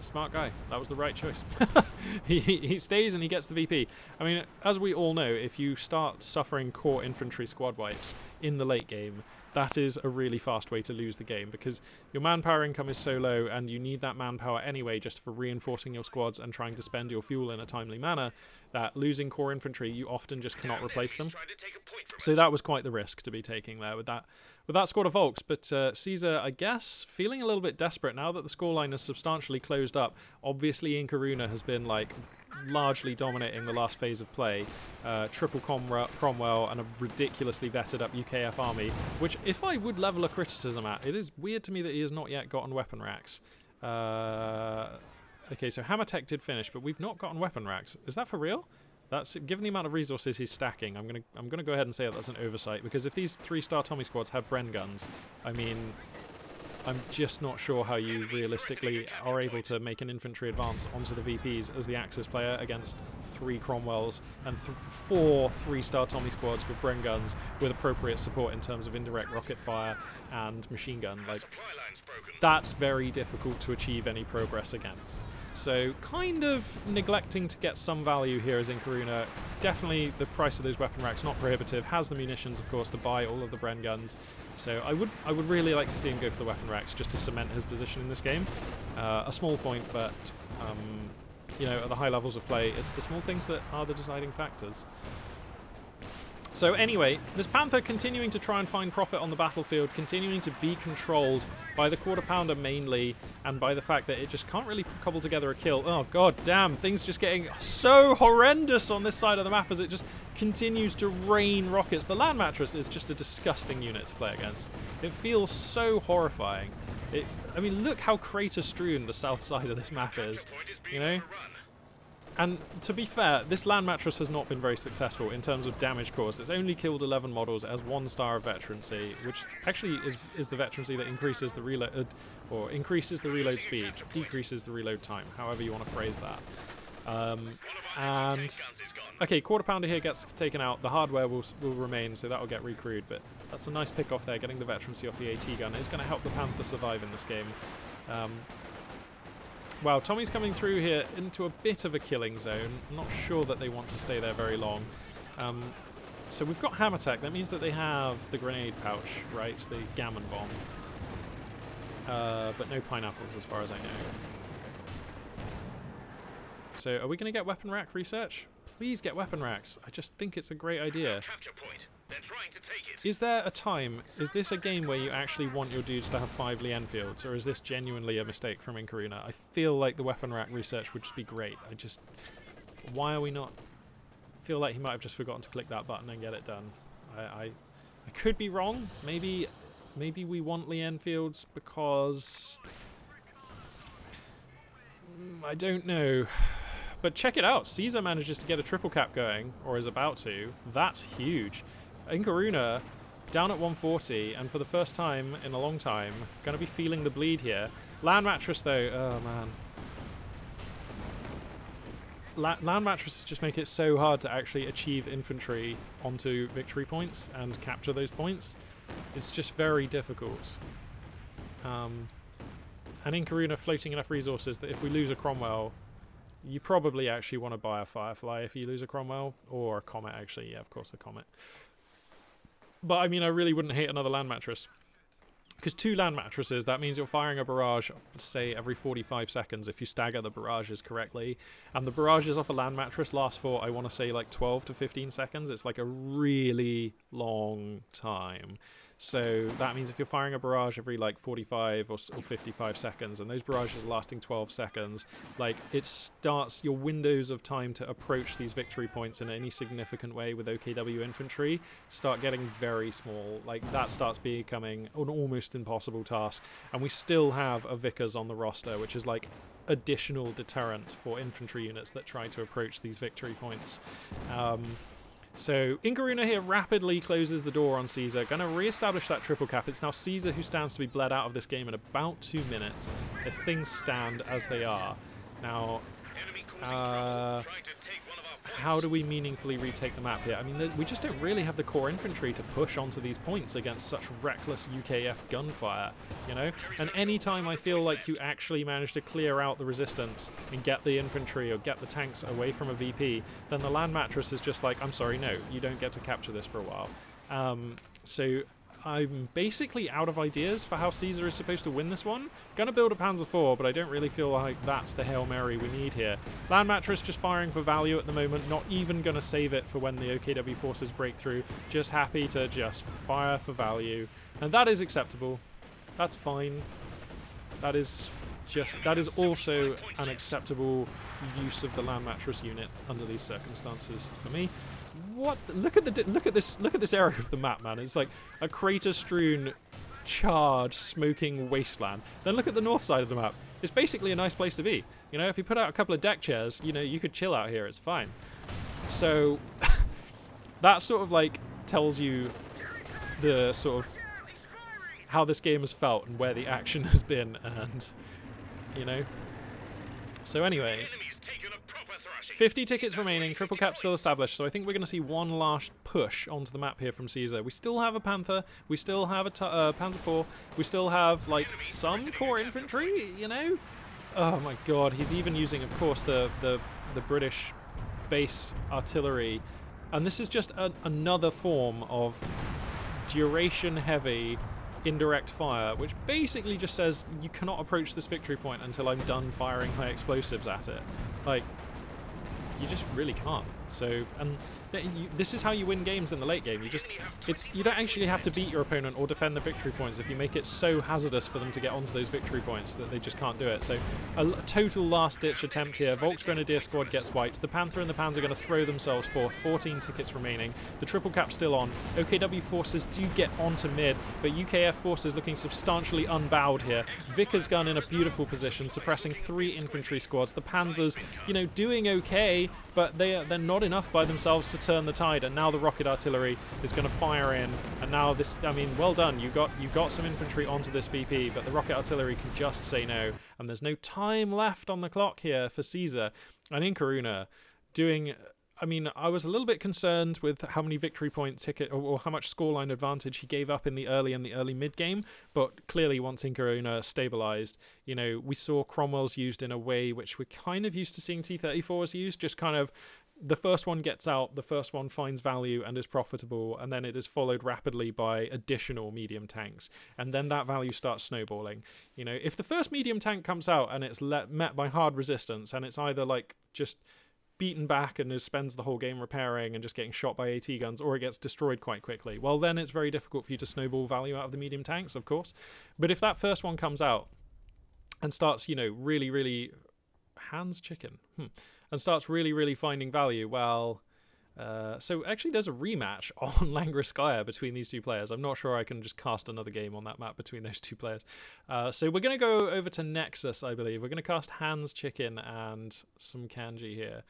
Smart guy. That was the right choice. [laughs] he, he stays and he gets the VP. I mean, as we all know, if you start suffering core infantry squad wipes in the late game, that is a really fast way to lose the game because your manpower income is so low and you need that manpower anyway just for reinforcing your squads and trying to spend your fuel in a timely manner that losing core infantry you often just cannot replace them. So that was quite the risk to be taking there with that with that squad of Volks. But uh, Caesar, I guess, feeling a little bit desperate now that the scoreline has substantially closed up. Obviously, Inkaruna has been like largely dominating the last phase of play. Uh, triple Cromwell and a ridiculously vetted up UKF army, which if I would level a criticism at, it is weird to me that he has not yet gotten weapon racks. Uh, okay, so Hammer Tech did finish, but we've not gotten weapon racks. Is that for real? That's given the amount of resources he's stacking. I'm gonna I'm gonna go ahead and say that that's an oversight because if these three-star Tommy squads have Bren guns, I mean, I'm just not sure how you realistically are able to make an infantry advance onto the VPs as the Axis player against three Cromwells and th four three-star Tommy squads with Bren guns with appropriate support in terms of indirect rocket fire and machine gun. Like, that's very difficult to achieve any progress against. So kind of neglecting to get some value here as Inkaruna. Definitely the price of those weapon racks not prohibitive. Has the munitions, of course, to buy all of the Bren guns. So I would I would really like to see him go for the weapon racks just to cement his position in this game. Uh, a small point, but um, you know, at the high levels of play, it's the small things that are the deciding factors. So anyway, this Panther continuing to try and find profit on the battlefield, continuing to be controlled by the Quarter Pounder mainly, and by the fact that it just can't really cobble together a kill. Oh god damn, things just getting so horrendous on this side of the map as it just continues to rain rockets. The land mattress is just a disgusting unit to play against. It feels so horrifying. It, I mean, look how crater strewn the south side of this map is, you know? And to be fair, this land mattress has not been very successful in terms of damage caused. It's only killed 11 models as one star of veterancy, which actually is is the veterancy that increases the reload or increases the reload speed, decreases the reload time, however you want to phrase that. Um, and okay, quarter pounder here gets taken out. The hardware will will remain, so that will get recrewed. But that's a nice pick off there, getting the veterancy off the AT gun. It's going to help the Panther survive in this game. Um, Wow, Tommy's coming through here into a bit of a killing zone. Not sure that they want to stay there very long. Um, so we've got Hammer Tech. That means that they have the grenade pouch, right? The Gammon Bomb. Uh, but no pineapples as far as I know. So are we going to get weapon rack research? Please get weapon racks. I just think it's a great idea. Is there a time, is this a game where you actually want your dudes to have five Lee Enfields, or is this genuinely a mistake from Inkaruna? I feel like the weapon rack research would just be great. I just, why are we not, I feel like he might have just forgotten to click that button and get it done. I, I, I could be wrong. Maybe, maybe we want Lee Enfields because, mm, I don't know. But check it out. Caesar manages to get a triple cap going, or is about to. That's huge. Inkaruna down at 140, and for the first time in a long time, going to be feeling the bleed here. Land mattress, though, oh man. La land mattresses just make it so hard to actually achieve infantry onto victory points and capture those points. It's just very difficult. Um, and Inkaruna floating enough resources that if we lose a Cromwell, you probably actually want to buy a Firefly if you lose a Cromwell, or a Comet actually, yeah, of course a Comet. But I mean, I really wouldn't hate another land mattress. Because two land mattresses, that means you're firing a barrage, say, every 45 seconds if you stagger the barrages correctly. And the barrages off a land mattress last for, I want to say, like 12 to 15 seconds. It's like a really long time. So that means if you're firing a barrage every like 45 or, or 55 seconds, and those barrages are lasting 12 seconds, like it starts your windows of time to approach these victory points in any significant way with OKW infantry start getting very small. Like that starts becoming an almost impossible task, and we still have a Vickers on the roster, which is like additional deterrent for infantry units that try to approach these victory points. Um, so Inkaruna here rapidly closes the door on Caesar, going to re-establish that triple cap. It's now Caesar who stands to be bled out of this game in about two minutes if things stand as they are. Now, uh, how do we meaningfully retake the map here? I mean, we just don't really have the core infantry to push onto these points against such reckless UKF gunfire, you know? And anytime I feel like you actually manage to clear out the resistance and get the infantry or get the tanks away from a VP, then the land mattress is just like, I'm sorry, no, you don't get to capture this for a while. Um, so I'm basically out of ideas for how Caesar is supposed to win this one. Gonna build a Panzer IV, but I don't really feel like that's the Hail Mary we need here. Land Mattress just firing for value at the moment, not even gonna save it for when the OKW forces break through. Just happy to just fire for value. And that is acceptable. That's fine. That is just that is also an acceptable use of the land mattress unit under these circumstances for me what? Look at the look at this look at this area of the map, man. It's like a crater-strewn, charred, smoking wasteland. Then look at the north side of the map. It's basically a nice place to be. You know, if you put out a couple of deck chairs, you know, you could chill out here. It's fine. So [laughs] that sort of like tells you the sort of how this game has felt and where the action [laughs] has been, and you know. So anyway. 50 tickets remaining, triple cap still established, so I think we're going to see one last push onto the map here from Caesar. We still have a Panther, we still have a uh, Panzer IV, we still have, like, some core infantry, you know? Oh my god, he's even using, of course, the, the, the British base artillery. And this is just a, another form of duration heavy indirect fire, which basically just says you cannot approach this victory point until I'm done firing high explosives at it. Like, you just really can't. So, and this is how you win games in the late game. You just, it's, you don't actually have to beat your opponent or defend the victory points if you make it so hazardous for them to get onto those victory points that they just can't do it. So, a, a total last-ditch attempt here. Volk's Grenadier squad gets wiped. The Panther and the Panzer are going to throw themselves forth. 14 tickets remaining. The triple cap still on. OKW forces do get onto mid, but UKF forces looking substantially unbowed here. Vickers gun in a beautiful position, suppressing three infantry squads. The Panzers, you know, doing okay, but they are, they're not enough by themselves to turn the tide. And now the rocket artillery is going to fire in. And now this, I mean, well done. You got you got some infantry onto this VP, but the rocket artillery can just say no. And there's no time left on the clock here for Caesar and Inkaruna doing I mean, I was a little bit concerned with how many victory point ticket or, or, how much scoreline advantage he gave up in the early and the early mid game. But clearly, once Inkaruna stabilized, you know, we saw Cromwell's used in a way which we're kind of used to seeing T34s used, just kind of the first one gets out, the first one finds value and is profitable, and then it is followed rapidly by additional medium tanks, and then that value starts snowballing. You know, if the first medium tank comes out and it's let, met by hard resistance, and it's either like just beaten back and spends the whole game repairing and just getting shot by AT guns, or it gets destroyed quite quickly. Well, then it's very difficult for you to snowball value out of the medium tanks, of course. But if that first one comes out and starts, you know, really, really hands chicken, hmm, and starts really, really finding value, well. Uh, so actually, there's a rematch [laughs] on Langreskaya between these two players. I'm not sure I can just cast another game on that map between those two players. Uh, so we're going to go over to Nexus, I believe. We're going to cast Hans Chicken and some kanji here.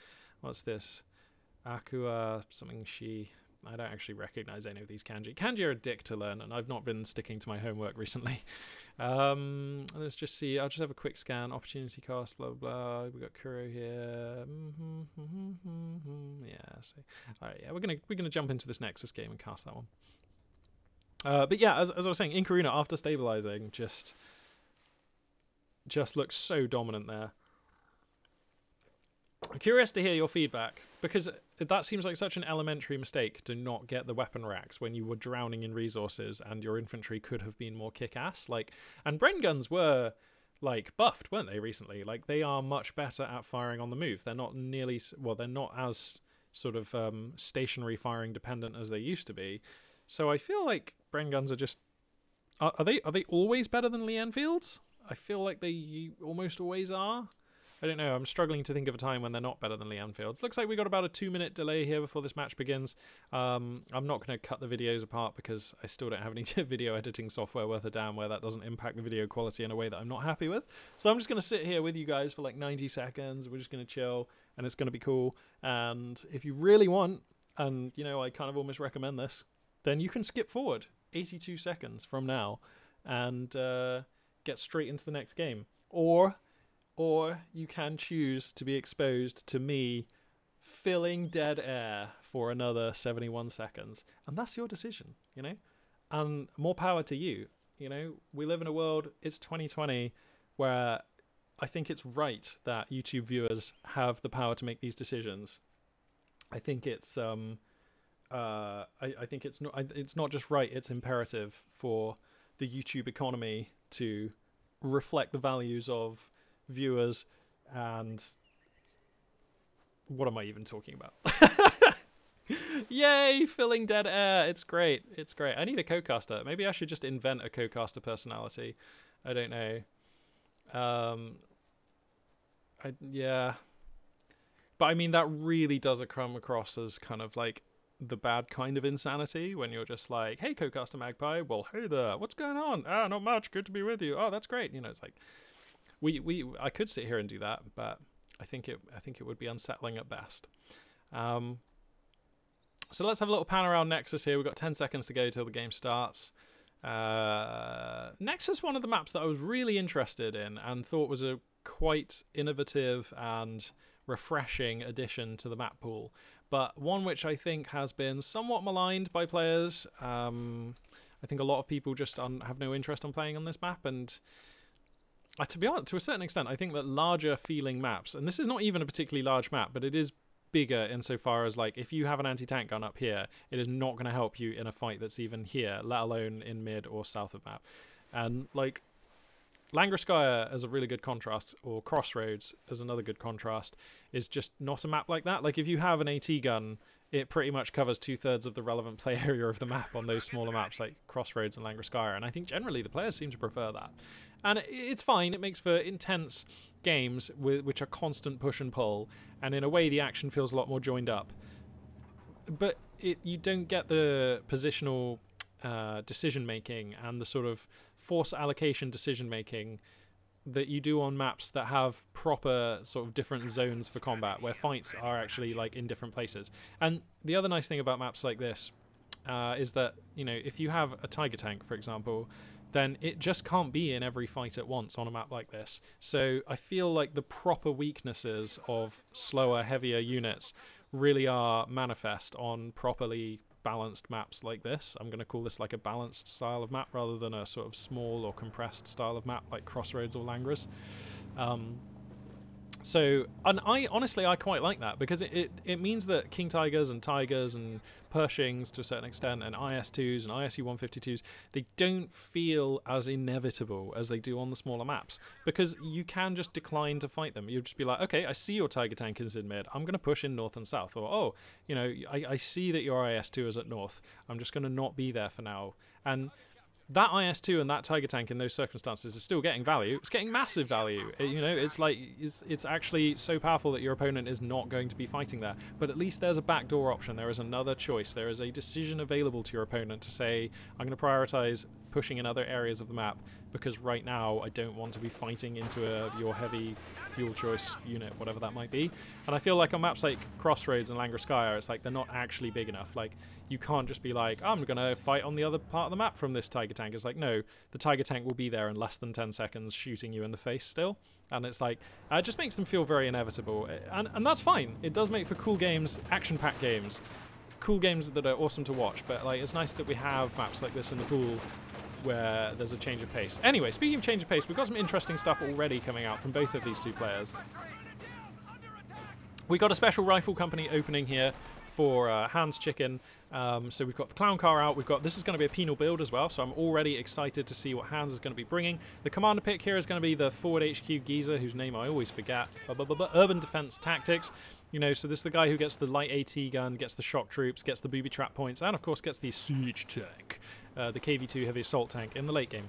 What's this? Akua, something she. I don't actually recognize any of these kanji. Kanji are a dick to learn, and I've not been sticking to my homework [laughs] recently. Um, let's just see. I'll just have a quick scan. Opportunity cost, blah blah. blah. We got Kuro here. Mm-hmm, mm-hmm, mm-hmm. Yeah. All right. Yeah, we're gonna we're gonna jump into this Nexus game and cast that one. Uh, but yeah, as, as I was saying, Inkaruna after stabilizing just just looks so dominant there. I'm curious to hear your feedback because that seems like such an elementary mistake to not get the weapon racks when you were drowning in resources and your infantry could have been more kick-ass. Like, and Bren guns were like buffed, weren't they recently? Like they are much better at firing on the move. They're not nearly well, they're not as sort of um, stationary firing dependent as they used to be. So I feel like Bren guns are just are, are they are they always better than Lee Enfields? I feel like they almost always are. I don't know. I'm struggling to think of a time when they're not better than Lee Enfields. Looks like we got about a two minute delay here before this match begins. Um, I'm not going to cut the videos apart because I still don't have any [laughs] video editing software worth a damn where that doesn't impact the video quality in a way that I'm not happy with. So I'm just going to sit here with you guys for like 90 seconds. We're just going to chill and it's going to be cool. And if you really want, and you know, I kind of almost recommend this, then you can skip forward 82 seconds from now and uh, get straight into the next game. Or or you can choose to be exposed to me filling dead air for another 71 seconds. And that's your decision, you know? And more power to you. You know, we live in a world, it's 2020, where I think it's right that YouTube viewers have the power to make these decisions. I think it's um uh I, I think it's not it's not just right, it's imperative for the YouTube economy to reflect the values of viewers, and what am I even talking about? [laughs] Yay, filling dead air. It's great. It's great. I need a co-caster. Maybe I should just invent a co-caster personality. I don't know. Um I yeah. But I mean that really does come across as kind of like the bad kind of insanity when you're just like, "Hey, co-caster Magpie, well, hey there. What's going on? Ah, not much. Good to be with you. Oh, that's great." You know, it's like we we I could sit here and do that, but I think it I think it would be unsettling at best. Um, so let's have a little pan around Nexus here. We've got 10 seconds to go till the game starts. Uh, Nexus one of the maps that I was really interested in and thought was a quite innovative and refreshing addition to the map pool, but one which I think has been somewhat maligned by players. Um, I think a lot of people just have no interest on playing on this map, and uh, to be honest, to a certain extent, I think that larger feeling maps, and this is not even a particularly large map, but it is bigger insofar as like if you have an anti-tank gun up here, it is not going to help you in a fight that's even here, let alone in mid or south of map. And like Langreskaya as a really good contrast, or Crossroads as another good contrast, is just not a map like that. Like if you have an AT gun, it pretty much covers two thirds of the relevant play [laughs] area of the map on those smaller maps like Crossroads and Langreskaya, and I think generally the players seem to prefer that. And it's fine. It makes for intense games with, which are constant push and pull, and in a way the action feels a lot more joined up. But it, you don't get the positional uh, decision making and the sort of force allocation decision making that you do on maps that have proper sort of different zones for combat where fights are actually like in different places. And the other nice thing about maps like this uh, is that you know if you have a tiger tank, for example, then it just can't be in every fight at once on a map like this. So I feel like the proper weaknesses of slower, heavier units really are manifest on properly balanced maps like this. I'm going to call this like a balanced style of map rather than a sort of small or compressed style of map like Crossroads or Langres. Um, so, and I honestly I quite like that because it, it, it, means that King Tigers and Tigers and Pershings to a certain extent and IS2s and ISU 152s they don't feel as inevitable as they do on the smaller maps because you can just decline to fight them. You'll just be like, okay, I see your Tiger tank is in mid. I'm going to push in north and south. Or oh, you know, I, I see that your IS2 is at north. I'm just going to not be there for now. And that IS2 and that Tiger tank in those circumstances is still getting value. It's getting massive value. You know, it's like it's it's actually so powerful that your opponent is not going to be fighting there. But at least there's a backdoor option. There is another choice. There is a decision available to your opponent to say, I'm going to prioritize pushing in other areas of the map because right now I don't want to be fighting into a, your heavy fuel choice unit, whatever that might be. And I feel like on maps like Crossroads and Langreskaya, it's like they're not actually big enough. Like you can't just be like, I'm going to fight on the other part of the map from this Tiger tank. It's like, no, the Tiger tank will be there in less than 10 seconds shooting you in the face still. And it's like, uh, it just makes them feel very inevitable. And, and that's fine. It does make for cool games, action-packed games, cool games that are awesome to watch. But like, it's nice that we have maps like this in the pool where there's a change of pace. Anyway, speaking of change of pace, we've got some interesting stuff already coming out from both of these two players. We got a special rifle company opening here for uh, Hans Chicken. Um, so we've got the clown car out. We've got this is going to be a penal build as well. So I'm already excited to see what Hans is going to be bringing. The commander pick here is going to be the forward HQ geezer, whose name I always forget. Urban Defense Tactics. You know, so this is the guy who gets the light AT gun, gets the shock troops, gets the booby trap points, and of course gets the siege tank, uh, the KV-2 heavy assault tank in the late game.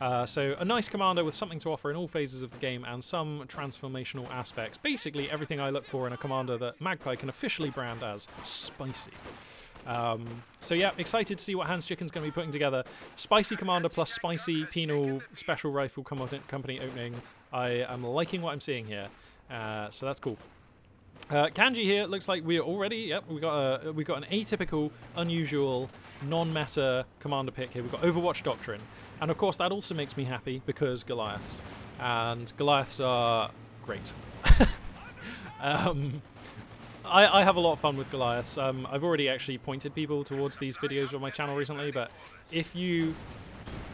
Uh, so a nice commander with something to offer in all phases of the game and some transformational aspects. Basically everything I look for in a commander that Magpie can officially brand as spicy. Um, so yeah, excited to see what Hans Chicken's going to be putting together. Spicy Commander plus Spicy Penal Special Rifle Company opening. I am liking what I'm seeing here, uh, so that's cool. Uh, Kanji here looks like we're already. Yep, we got a we got an atypical, unusual, non-meta commander pick here. We've got Overwatch Doctrine, and of course that also makes me happy because Goliaths, and Goliaths are great. [laughs] um, I, I, have a lot of fun with Goliaths. Um, I've already actually pointed people towards these videos on my channel recently, but if you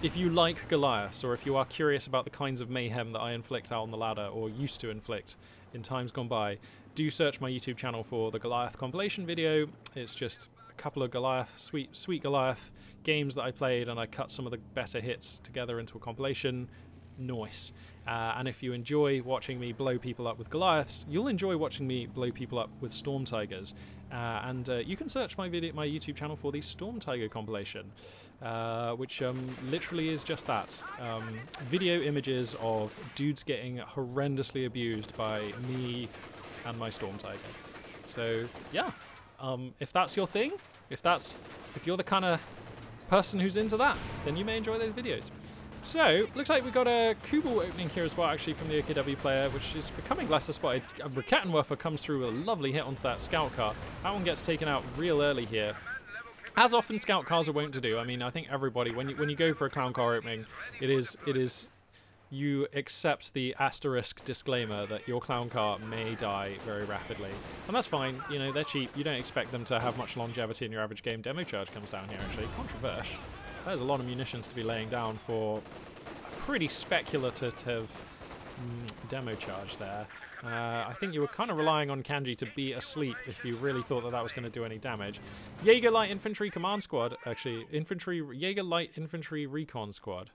if you like Goliaths, or if you are curious about the kinds of mayhem that I inflict out on the ladder, or used to inflict in times gone by, do search my YouTube channel for the Goliath compilation video. It's just couple of Goliath, sweet, sweet Goliath games that I played, and I cut some of the better hits together into a compilation. Nice. Uh, and if you enjoy watching me blow people up with Goliaths, you'll enjoy watching me blow people up with Storm Tigers. Uh, and uh, you can search my video, my YouTube channel for the Storm Tiger compilation, uh, which um, literally is just that: um, video images of dudes getting horrendously abused by me and my Storm Tiger. So yeah, um, if that's your thing, if that's if you're the kind of person who's into that, then you may enjoy those videos. So, looks like we've got a Kubel opening here as well, actually, from the OKW player, which is becoming less a spotted. Raketenwerfer comes through with a lovely hit onto that scout car. That one gets taken out real early here. As often scout cars are wont to do. I mean, I think everybody, when you when you go for a clown car opening, it is it is you accept the asterisk disclaimer that your clown car may die very rapidly. And that's fine, you know, they're cheap. You don't expect them to have much longevity in your average game. Demo charge comes down here, actually. Controversial. There's a lot of munitions to be laying down for a pretty speculative mm, demo charge there. Uh, I think you were kind of relying on Kanji to be asleep if you really thought that that was going to do any damage. Jaeger Light Infantry Command Squad, actually, infantry Jaeger Light Infantry Recon Squad.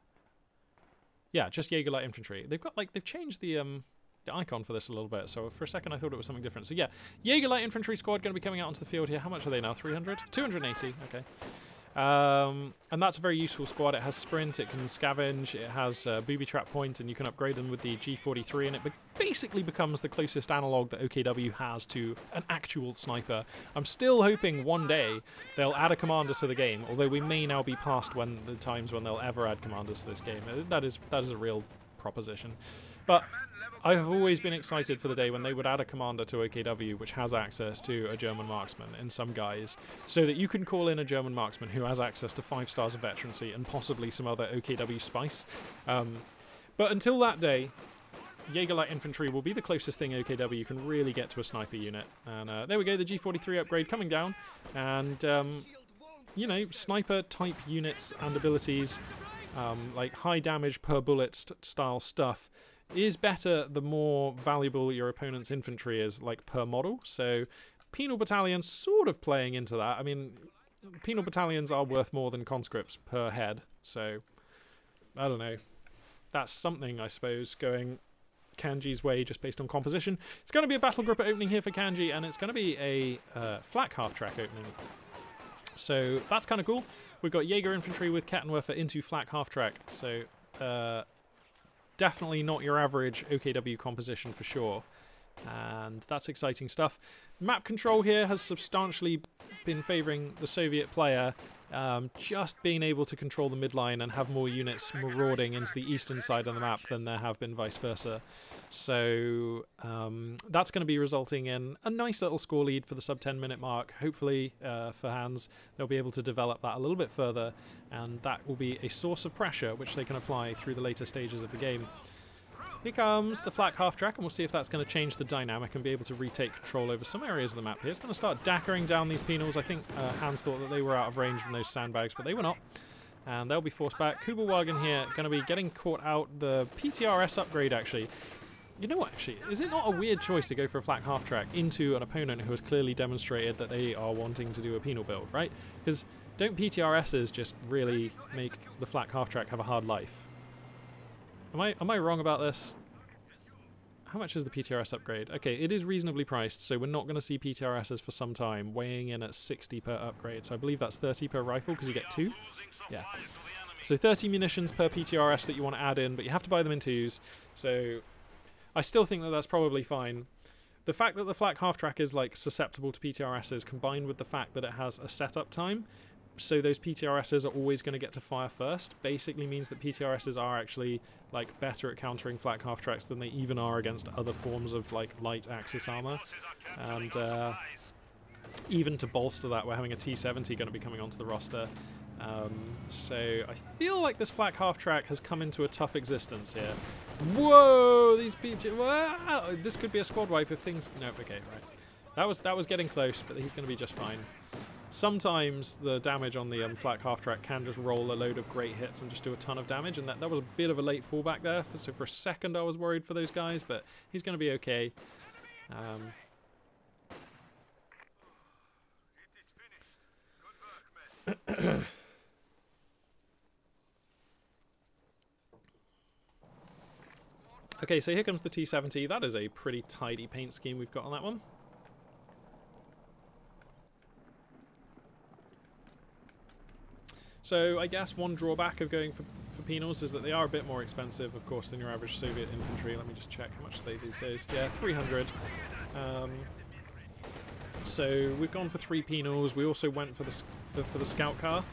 Yeah, just Jaeger Light Infantry. They've got like they've changed the um the icon for this a little bit. So for a second I thought it was something different. So yeah, Jaeger Light Infantry Squad going to be coming out onto the field here. How much are they now? 300? 280. Okay. Um, and that's a very useful squad. It has sprint, it can scavenge, it has uh, booby trap point, and you can upgrade them with the G43, and it be basically becomes the closest analog that OKW has to an actual sniper. I'm still hoping one day they'll add a commander to the game, although we may now be past when the times when they'll ever add commanders to this game. Uh, that is that is a real proposition. But I have always been excited for the day when they would add a commander to OKW which has access to a German marksman in some guise, so that you can call in a German marksman who has access to five stars of veterancy and possibly some other OKW spice. Um, but until that day, Jaeger Light Infantry will be the closest thing OKW can really get to a sniper unit. And uh, there we go, the G43 upgrade coming down. And, um, you know, sniper type units and abilities, um, like high damage per bullet st style stuff, is better the more valuable your opponent's infantry is, like per model. So penal battalions sort of playing into that. I mean, penal battalions are worth more than conscripts per head. So I don't know. That's something, I suppose, going Kanji's way just based on composition. It's going to be a battle group opening here for Kanji, and it's going to be a uh, flak half-track opening. So that's kind of cool. We've got Jaeger infantry with Kettenwerfer into flak half-track. So uh, definitely not your average OKW composition for sure. And that's exciting stuff. Map control here has substantially been favouring the Soviet player, um, just being able to control the midline and have more units marauding into the eastern side of the map than there have been vice versa. So um, that's going to be resulting in a nice little score lead for the sub 10 minute mark. Hopefully, uh, for Hans, they'll be able to develop that a little bit further, and that will be a source of pressure which they can apply through the later stages of the game. Here comes the flak half track, and we'll see if that's going to change the dynamic and be able to retake control over some areas of the map here. It's going to start dackering down these penals. I think uh, Hans thought that they were out of range from those sandbags, but they were not. And they'll be forced back. Kubelwagen here going to be getting caught out. The PTRS upgrade, actually. You know what, actually? Is it not a weird choice to go for a flak half track into an opponent who has clearly demonstrated that they are wanting to do a penal build, right? Because don't PTRSs just really make the flak half track have a hard life? Am I am I wrong about this? How much is the PTRS upgrade? Okay, it is reasonably priced, so we're not going to see PTRSs for some time, weighing in at 60 per upgrade. So I believe that's 30 per rifle because you get two. Yeah. So 30 munitions per PTRS that you want to add in, but you have to buy them in twos. So I still think that that's probably fine. The fact that the flak half track is like susceptible to PTRSs, combined with the fact that it has a setup time, so those PTRSs are always going to get to fire first, basically means that PTRSs are actually like better at countering flak half tracks than they even are against other forms of like light axis armor. And uh, even to bolster that, we're having a T70 going to be coming onto the roster. Um, so I feel like this flak half track has come into a tough existence here. Whoa, these PT. Wow, this could be a squad wipe if things. No, okay, right. That was that was getting close, but he's going to be just fine. Sometimes the damage on the um, flak half track can just roll a load of great hits and just do a ton of damage, and that, that was a bit of a late fallback there. So for a second I was worried for those guys, but he's going to be okay. Um, [coughs] okay, so here comes the T70. That is a pretty tidy paint scheme we've got on that one. So I guess one drawback of going for, for penals is that they are a bit more expensive, of course, than your average Soviet infantry. Let me just check how much they these days. Yeah, 300. Um, so we've gone for three penals. We also went for the, the for the scout car.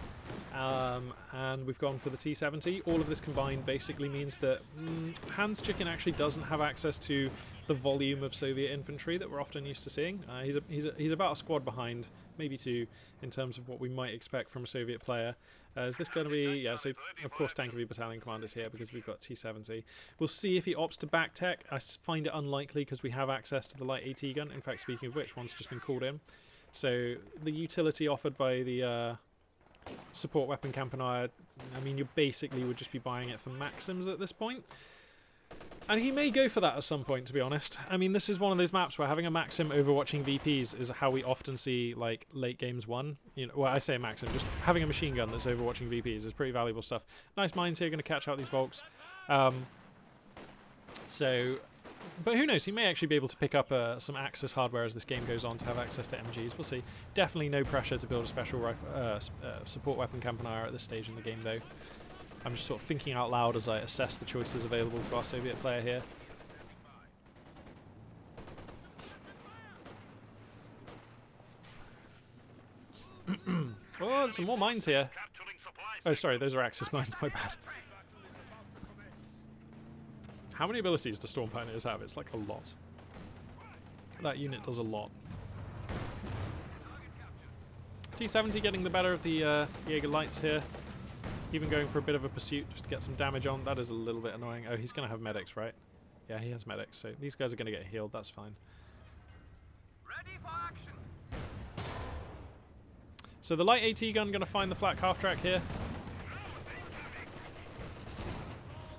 Um, and we've gone for the T70. All of this combined basically means that mm, Hans Chicken actually doesn't have access to the volume of Soviet infantry that we're often used to seeing. Uh, he's, a, he's, a, he's about a squad behind, maybe two, in terms of what we might expect from a Soviet player. Uh, is this going to be... Yeah, so of course Tankovy Battalion Commander's here because we've got T70. We'll see if he opts to back tech. I find it unlikely because we have access to the light AT gun. In fact, speaking of which, one's just been called in. So the utility offered by the... Uh, support weapon Kampaneya, I mean, you basically would just be buying it for Maxims at this point. And he may go for that at some point, to be honest. I mean, this is one of those maps where having a Maxim overwatching VPs is how we often see like late games won. You know, well, I say Maxim, just having a machine gun that's overwatching VPs is pretty valuable stuff. Nice mines here, going to catch out these Volks. Um, so, but who knows? He may actually be able to pick up uh, some Axis hardware as this game goes on to have access to MGs. We'll see. Definitely no pressure to build a special rifle, uh, uh, support weapon Kampaneya at this stage in the game, though. I'm just sort of thinking out loud as I assess the choices available to our Soviet player here. [clears throat] oh, there's some more mines here. Oh, sorry, those are Axis mines, [laughs] my bad. How many abilities do Storm Pioneers have? It's like a lot. That unit does a lot. T-70 getting the better of the uh, Jaeger Lights here. Even going for a bit of a pursuit just to get some damage on. That is a little bit annoying. Oh, he's going to have medics, right? Yeah, he has medics, so these guys are going to get healed. That's fine. So the light AT gun going to find the flak half track here.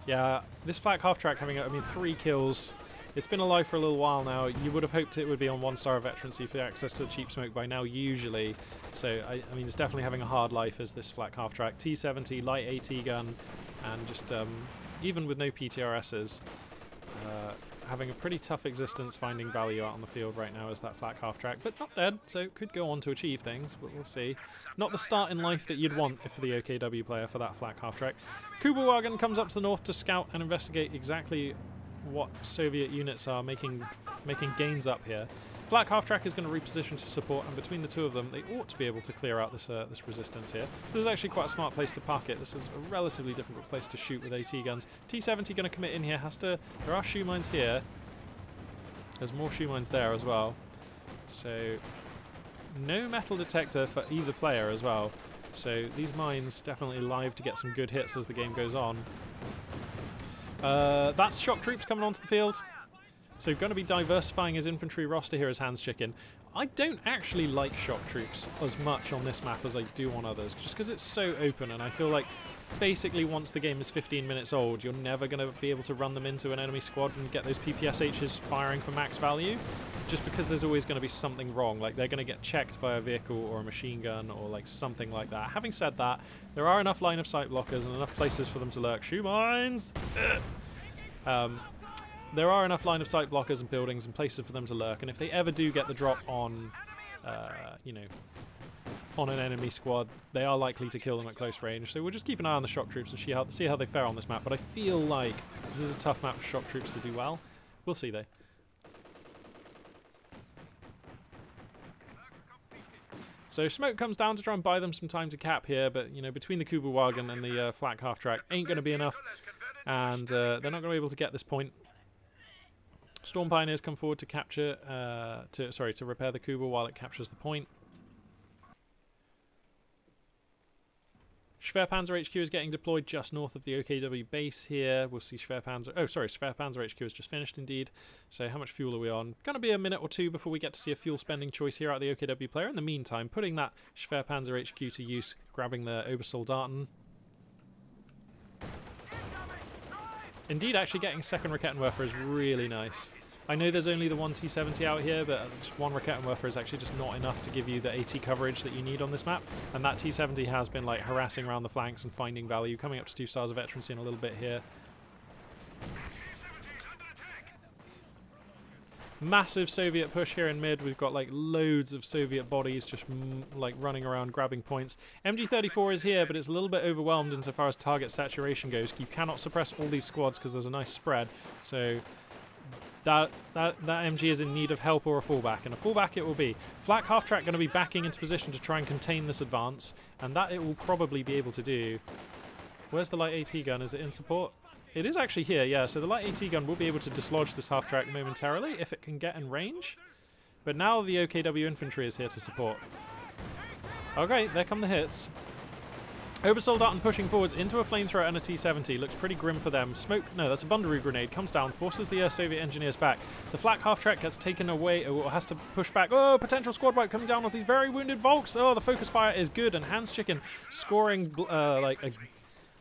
Yeah, this flak half track having, I mean, three kills. It's been alive for a little while now. You would have hoped it would be on one star of veterancy for access to the cheap smoke by now, usually. So, I, I mean, it's definitely having a hard life as this flak half track. T70, light AT gun, and just, um, even with no PTRSs, uh, having a pretty tough existence finding value out on the field right now as that flak half track, but not dead, so could go on to achieve things, but we'll see. Not the start in life that you'd want for the OKW player for that flak half track. Kubelwagen comes up to the north to scout and investigate exactly what Soviet units are making making gains up here. Flak half track is going to reposition to support, and between the two of them, they ought to be able to clear out this uh, this resistance here. This is actually quite a smart place to park it. This is a relatively difficult place to shoot with AT guns. T70 going to commit in here. Has to. There are shoe mines here. There's more shoe mines there as well. So no metal detector for either player as well. So these mines definitely live to get some good hits as the game goes on. Uh, that's shock troops coming onto the field. So going to be diversifying his infantry roster here as Hans Chicken. I don't actually like shock troops as much on this map as I do on others, just because it's so open and I feel like basically once the game is 15 minutes old, you're never going to be able to run them into an enemy squad and get those PPSHs firing for max value, just because there's always going to be something wrong. Like they're going to get checked by a vehicle or a machine gun or like something like that. Having said that, there are enough line of sight blockers and enough places for them to lurk. Shoe mines! um, there are enough line of sight blockers and buildings and places for them to lurk, and if they ever do get the drop on, uh, you know, on an enemy squad, they are likely to kill them at close range. So we'll just keep an eye on the shock troops and see how, see how they fare on this map. But I feel like this is a tough map for shock troops to do well. We'll see though. So Smoke comes down to try and buy them some time to cap here, but you know between the Kubelwagen and the uh, flak half track ain't going to be enough, and uh, they're not going to be able to get this point. Storm Pioneers come forward to capture, uh, to sorry, to repair the Kuba while it captures the point. Schwerpanzer HQ is getting deployed just north of the OKW base here. We'll see Schwerpanzer... Oh, sorry, Schwerpanzer HQ has just finished indeed. So how much fuel are we on? Going to be a minute or two before we get to see a fuel spending choice here at the OKW player. In the meantime, putting that Schwerpanzer HQ to use, grabbing the Obersoldaten. Indeed, actually getting second Raketenwerfer is really nice. I know there's only the one T70 out here, but just one Raketenwerfer is actually just not enough to give you the AT coverage that you need on this map. And that T70 has been like harassing around the flanks and finding value, coming up to two stars of veterancy in a little bit here. Massive Soviet push here in mid. We've got like loads of Soviet bodies just mm, like running around grabbing points. MG34 is here, but it's a little bit overwhelmed insofar as target saturation goes. You cannot suppress all these squads because there's a nice spread. So that, that, that MG is in need of help or a fallback, and a fallback it will be. Flak half track going to be backing into position to try and contain this advance, and that it will probably be able to do. Where's the light AT gun? Is it in support? It is actually here, yeah. So the light AT gun will be able to dislodge this half track momentarily if it can get in range. But now the OKW infantry is here to support. Oh, okay, there come the hits. Obersoldaten pushing forwards into a flamethrower and a T-70. Looks pretty grim for them. Smoke, no, that's a Bundaroo grenade. Comes down, forces the uh, Soviet engineers back. The flak half-track gets taken away, or has to push back. Oh, potential squad wipe coming down with these very wounded Volks. Oh, the focus fire is good, and Hans Chicken scoring uh, like a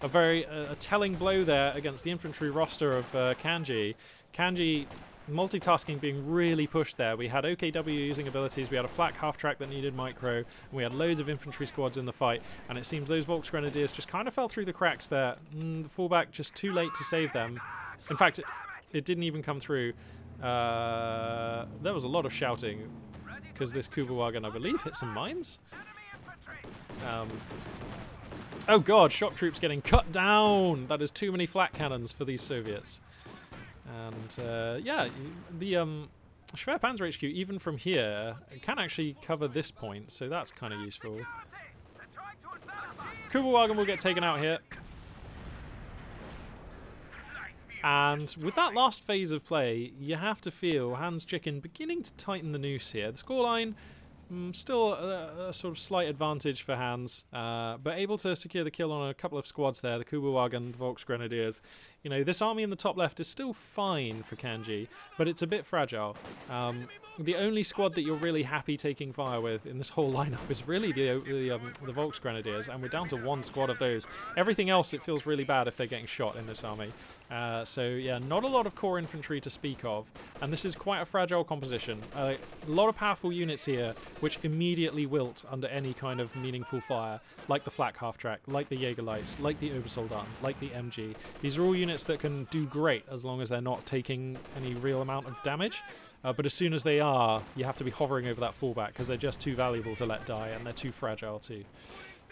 a very uh, a telling blow there against the infantry roster of uh, Kanji. Kanji multitasking being really pushed there. We had OKW using abilities, we had a flak half track that needed micro, we had loads of infantry squads in the fight, and it seems those Volks Grenadiers just kind of fell through the cracks there. Mm, the fallback just too late to save them. In fact, it, it didn't even come through. Uh, there was a lot of shouting because this Kuba wagon, I believe, hit some mines. Um, oh god, shock troops getting cut down! That is too many flak cannons for these Soviets. And uh, yeah, the um, Schwerpanzer HQ, even from here, can actually cover this point, so that's kind of useful. Kubelwagen will get taken out here. And with that last phase of play, you have to feel Hans Chicken beginning to tighten the noose here. The scoreline Mm, still a, a, sort of slight advantage for Hans, uh, but able to secure the kill on a couple of squads there, the Kubelwagen, the Volks Grenadiers. You know, this army in the top left is still fine for Kanji, but it's a bit fragile. Um, the only squad that you're really happy taking fire with in this whole [laughs] lineup is really the the, um, the Volks Grenadiers, and we're down to one squad of those. Everything else, it feels really bad if they're getting shot in this army. Uh, so yeah, not a lot of core infantry to speak of, and this is quite a fragile composition. Uh, a lot of powerful units here, which immediately wilt under any kind of meaningful fire, like the Flak Half-Track, like the Jägerlights, like the Obersoldaten, like the MG. These are all units that can do great as long as they're not taking any real amount of damage. Uh, but as soon as they are, you have to be hovering over that fallback because they're just too valuable to let die, and they're too fragile too.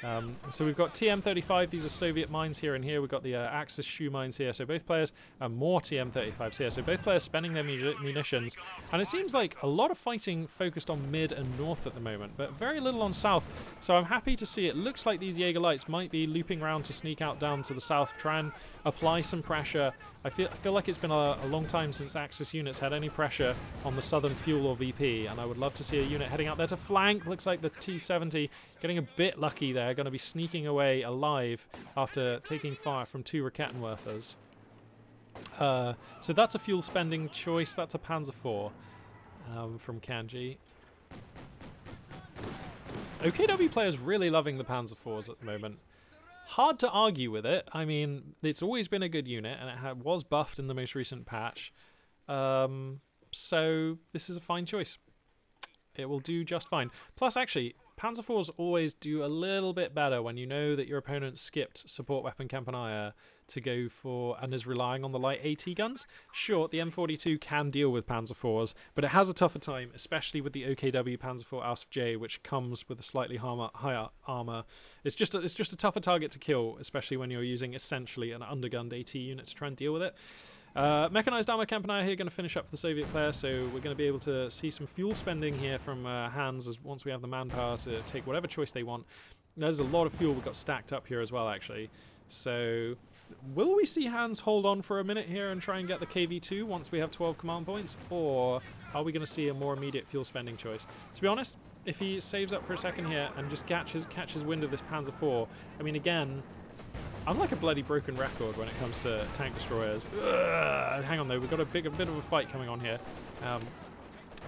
Um, so we've got TM35, these are Soviet mines here and here. We've got the uh, Axis shoe mines here. So both players, are more TM35s here. So both players spending their munitions. And it seems like a lot of fighting focused on mid and north at the moment, but very little on south. So I'm happy to see it looks like these Jaeger Lights might be looping around to sneak out down to the south, try and apply some pressure. I feel, I feel like it's been a, a long time since Axis units had any pressure on the southern fuel or VP, and I would love to see a unit heading out there to flank. Looks like the T-70 getting a bit lucky there, going to be sneaking away alive after taking fire from two Raketenwerfers. Uh, so that's a fuel spending choice. That's a Panzer IV um, from Kanji. OKW players really loving the Panzer IVs at the moment. Hard to argue with it. I mean, it's always been a good unit, and it was buffed in the most recent patch. Um, so this is a fine choice. It will do just fine. Plus, actually, Panzer IVs always do a little bit better when you know that your opponent skipped support weapon Kampaneya to go for and is relying on the light AT guns. Sure, the M42 can deal with Panzer IVs, but it has a tougher time, especially with the OKW Panzer IV Ausf J, which comes with a slightly higher armor. It's just a, it's just a tougher target to kill, especially when you're using essentially an undergunned AT unit to try and deal with it. Uh, Mechanized Armor Kampaneya here going to finish up for the Soviet player, so we're going to be able to see some fuel spending here from uh, Hans as once we have the manpower to take whatever choice they want. There's a lot of fuel we've got stacked up here as well, actually. So, will we see Hans hold on for a minute here and try and get the KV-2 once we have 12 command points? Or are we going to see a more immediate fuel spending choice? To be honest, if he saves up for a second here and just catches catches wind of this Panzer IV, I mean, again, I'm like a bloody broken record when it comes to tank destroyers. Ugh. Hang on though, we've got a big a bit of a fight coming on here. Um,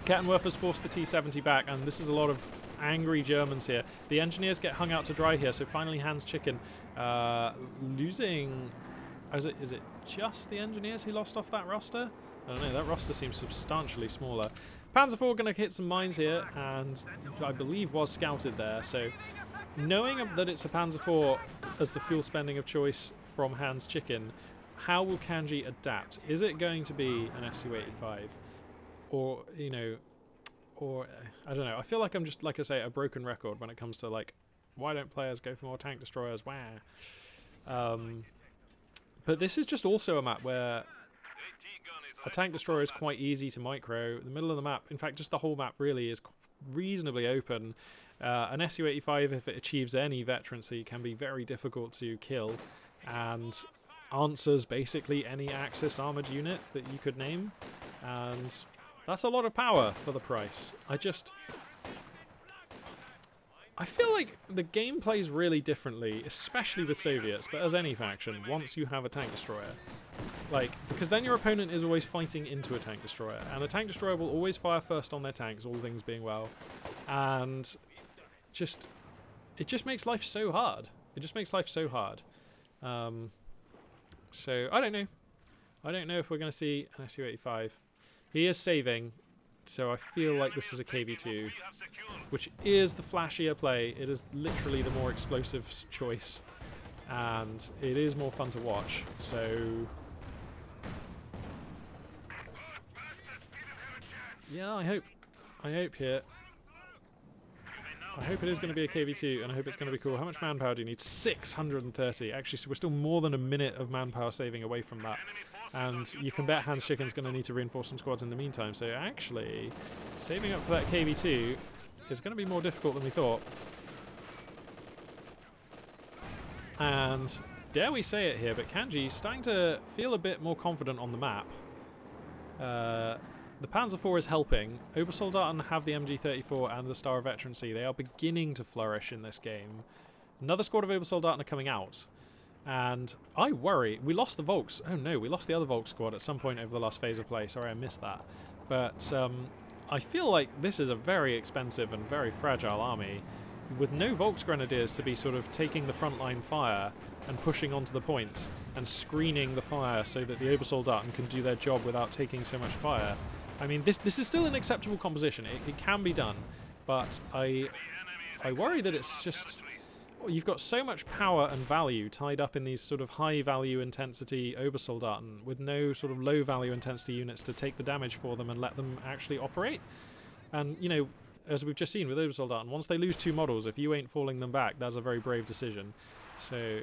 Raketenwerfer forced the T-70 back, and this is a lot of angry Germans here. The engineers get hung out to dry here, so finally Hans Chicken uh, losing... Oh, is, it, is it just the engineers he lost off that roster? I don't know, that roster seems substantially smaller. Panzer IV going to hit some mines here, and I believe was scouted there, so knowing that it's a Panzer IV as the fuel spending of choice from Hans Chicken, how will Kanji adapt? Is it going to be an Su-85? Or, you know, or, I don't know. I feel like I'm just, like I say, a broken record when it comes to, like, why don't players go for more tank destroyers? Wow. Um, but this is just also a map where a tank destroyer is quite easy to micro. The middle of the map, in fact, just the whole map really is reasonably open. Uh, an Su-85, if it achieves any veterancy, can be very difficult to kill and answers basically any Axis armored unit that you could name. And that's a lot of power for the price. I just... I feel like the game plays really differently, especially with Soviets, but as any faction, once you have a tank destroyer. Like, because then your opponent is always fighting into a tank destroyer, and a tank destroyer will always fire first on their tanks, all things being well. And just it just makes life so hard. It just makes life so hard. Um, so I don't know. I don't know if we're going to see an SU-85. He is saving, so I feel like this is a KV-2, which is the flashier play. It is literally the more explosive choice, and it is more fun to watch. So yeah, I hope. I hope here. I hope it is going to be a KV2, and I hope it's going to be cool. How much manpower do you need? 630. Actually, so we're still more than a minute of manpower saving away from that. And you can bet Hans Chicken's going to need to reinforce some squads in the meantime. So actually, saving up for that KV2 is going to be more difficult than we thought. And dare we say it here, but Kanji starting to feel a bit more confident on the map. Uh, the Panzer IV is helping. Obersoldaten have the MG34 and the Star of Veterancy. They are beginning to flourish in this game. Another squad of Obersoldaten are coming out. And I worry. We lost the Volks. Oh no, we lost the other Volks squad at some point over the last phase of play. Sorry, I missed that. But um, I feel like this is a very expensive and very fragile army with no Volks Grenadiers to be sort of taking the frontline fire and pushing onto the points and screening the fire so that the Obersoldaten can do their job without taking so much fire. I mean, this this is still an acceptable composition. It, it can be done, but I I worry that it's just you've got so much power and value tied up in these sort of high value intensity Obersoldaten with no sort of low value intensity units to take the damage for them and let them actually operate. And you know, as we've just seen with Obersoldaten, once they lose two models, if you ain't falling them back, that's a very brave decision. So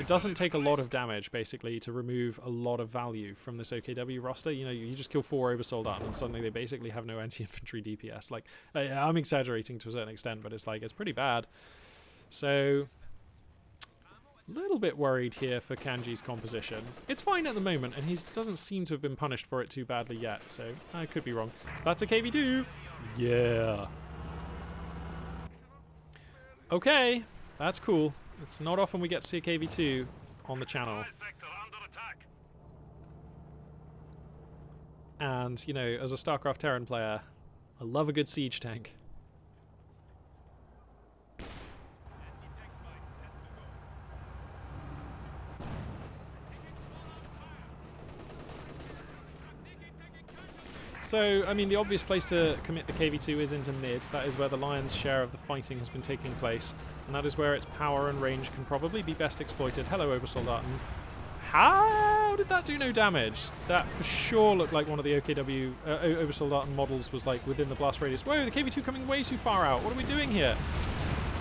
it doesn't take a lot of damage, basically, to remove a lot of value from this OKW roster. You know, you just kill four Obersoldaten and suddenly they basically have no [laughs] anti-infantry DPS. Like, I'm exaggerating to a certain extent, but it's like, it's pretty bad. So, a little bit worried here for Kanji's composition. It's fine at the moment, and he doesn't seem to have been punished for it too badly yet, so I could be wrong. That's a KV2! Yeah! Okay, that's cool. It's not often we get to see a KV2 on the channel. And, you know, as a StarCraft Terran player, I love a good siege tank. So, I mean, the obvious place to commit the KV-2 is into mid. That is where the lion's share of the fighting has been taking place. And that is where its power and range can probably be best exploited. Hello, Obersoldaten. How did that do no damage? That for sure looked like one of the OKW uh, Obersoldaten models was like within the blast radius. Whoa, the KV-2 coming way too far out. What are we doing here?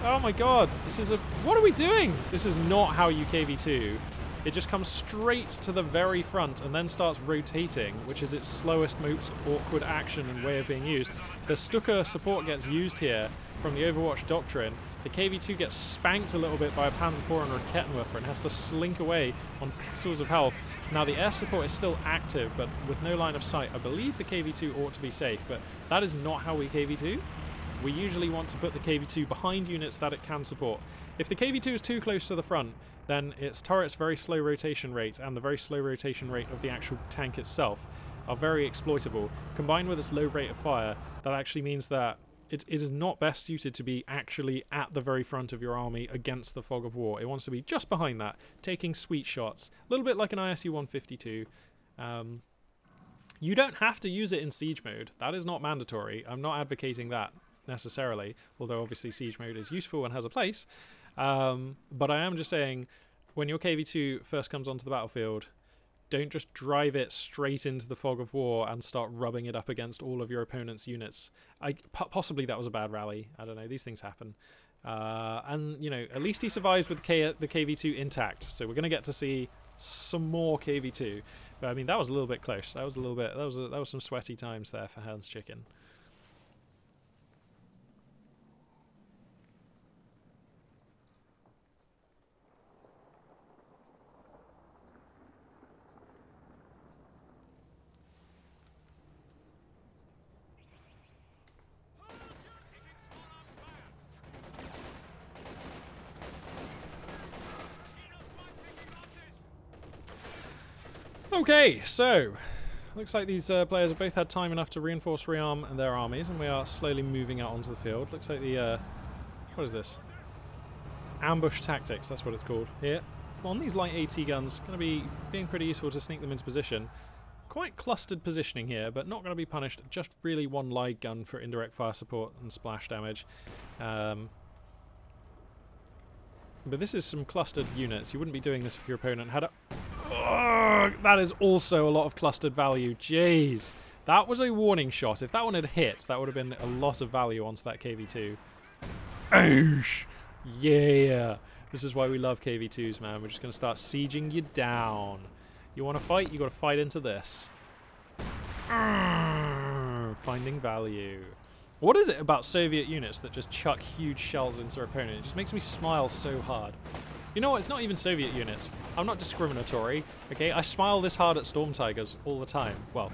Oh my god, this is a... What are we doing? This is not how you KV-2. It just comes straight to the very front and then starts rotating, which is its slowest, most awkward action and way of being used. The Stuka support gets used here from the Overwatch Doctrine. The KV-2 gets spanked a little bit by a Panzer IV and a Raketenwerfer and has to slink away on pixels of health. Now the air support is still active, but with no line of sight. I believe the KV-2 ought to be safe, but that is not how we KV-2. We usually want to put the KV-2 behind units that it can support. If the KV-2 is too close to the front, then its turret's very slow rotation rate and the very slow rotation rate of the actual tank itself are very exploitable. Combined with its low rate of fire, that actually means that it, it is not best suited to be actually at the very front of your army against the fog of war. It wants to be just behind that, taking sweet shots, a little bit like an ISU 152. Um, you don't have to use it in siege mode. That is not mandatory. I'm not advocating that necessarily, although obviously siege mode is useful and has a place. Um, but I am just saying, when your KV2 first comes onto the battlefield, don't just drive it straight into the fog of war and start rubbing it up against all of your opponent's units. I, possibly that was a bad rally. I don't know. These things happen. Uh, and, you know, at least he survives with K the KV2 intact. So we're going to get to see some more KV2. But, I mean, that was a little bit close. That was a little bit... That was, a, that was some sweaty times there for Hans Chicken. Okay, so looks like these uh, players have both had time enough to reinforce rearm and their armies, and we are slowly moving out onto the field. Looks like the uh, what is this? Ambush tactics. That's what it's called here. on these light AT guns, going to be being pretty useful to sneak them into position. Quite clustered positioning here, but not going to be punished. Just really one light gun for indirect fire support and splash damage. Um, but this is some clustered units. You wouldn't be doing this if your opponent had a... That is also a lot of clustered value. Jeez. That was a warning shot. If that one had hit, that would have been a lot of value onto that KV-2. Oosh. Yeah. This is why we love KV2s, man. We're just going to start sieging you down. You want to fight? you got to fight into this. Finding value. What is it about Soviet units that just chuck huge shells into their opponent? It just makes me smile so hard. You know what? It's not even Soviet units. I'm not discriminatory, okay? I smile this hard at Storm Tigers all the time. Well,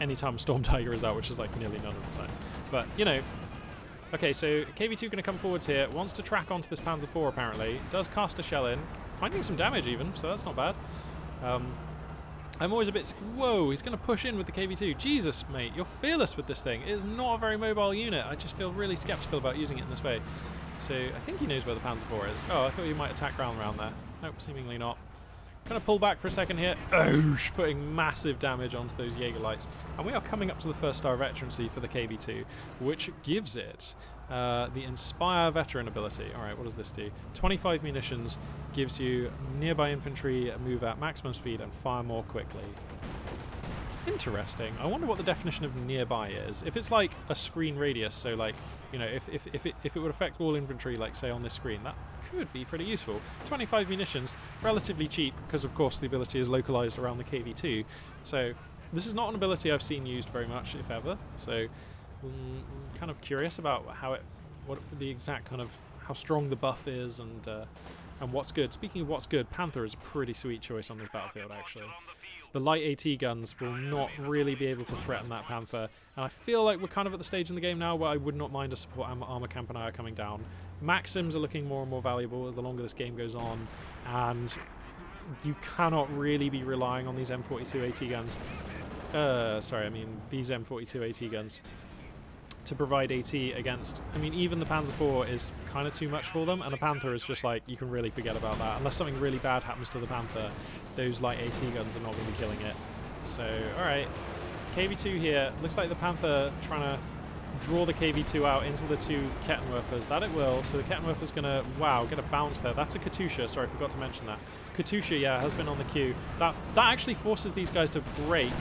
anytime Storm [laughs] Tiger is out, which is like nearly none of the time. But, you know, Okay, so KV2 going to come forwards here. Wants to track onto this Panzer IV, apparently. Does cast a shell in. Finding some damage, even, so that's not bad. Um, I'm always a bit... Whoa, he's going to push in with the KV2. Jesus, mate, you're fearless with this thing. It is not a very mobile unit. I just feel really skeptical about using it in this way. So I think he knows where the Panzer IV is. Oh, I thought he might attack ground around there. Nope, seemingly not. Of pull back for a second here. Oosh, putting massive damage onto those Jaegerlights. And we are coming up to the first star veterancy for the KV2, which gives it uh, the Inspire Veteran ability. Alright, what does this do? 25 munitions, gives you nearby infantry move at maximum speed and fire more quickly. Interesting. I wonder what the definition of nearby is. If it's like a screen radius, so like, you know, if, if, if, it, if it would affect all infantry, like say on this screen, that could be pretty useful. 25 munitions, relatively cheap, because of course the ability is localized around the KV2. So this is not an ability I've seen used very much, if ever. So I'm mm, kind of curious about how it, what the exact kind of, how strong the buff is and uh, and what's good. Speaking of what's good, Panther is a pretty sweet choice on this battlefield, actually the light AT guns will not really be able to threaten that Panther. And I feel like we're kind of at the stage in the game now where I would not mind a support armor Kampaneya coming down. Maxims are looking more and more valuable the longer this game goes on, and you cannot really be relying on these M42 AT guns. Uh, sorry, I mean these M42 AT guns to provide AT against. I mean, even the Panzer IV is kind of too much for them, and the Panther is just like, you can really forget about that. Unless something really bad happens to the Panther, those light AT guns are not going to be killing it. So, alright. KV2 here. Looks like the Panther trying to draw the KV2 out into the two Raketenwerfers. That it will. So the Raketenwerfer's going to, wow, get a bounce there. That's a Katyusha. Sorry, I forgot to mention that. Katyusha, yeah, has been on the queue. That, that actually forces these guys to break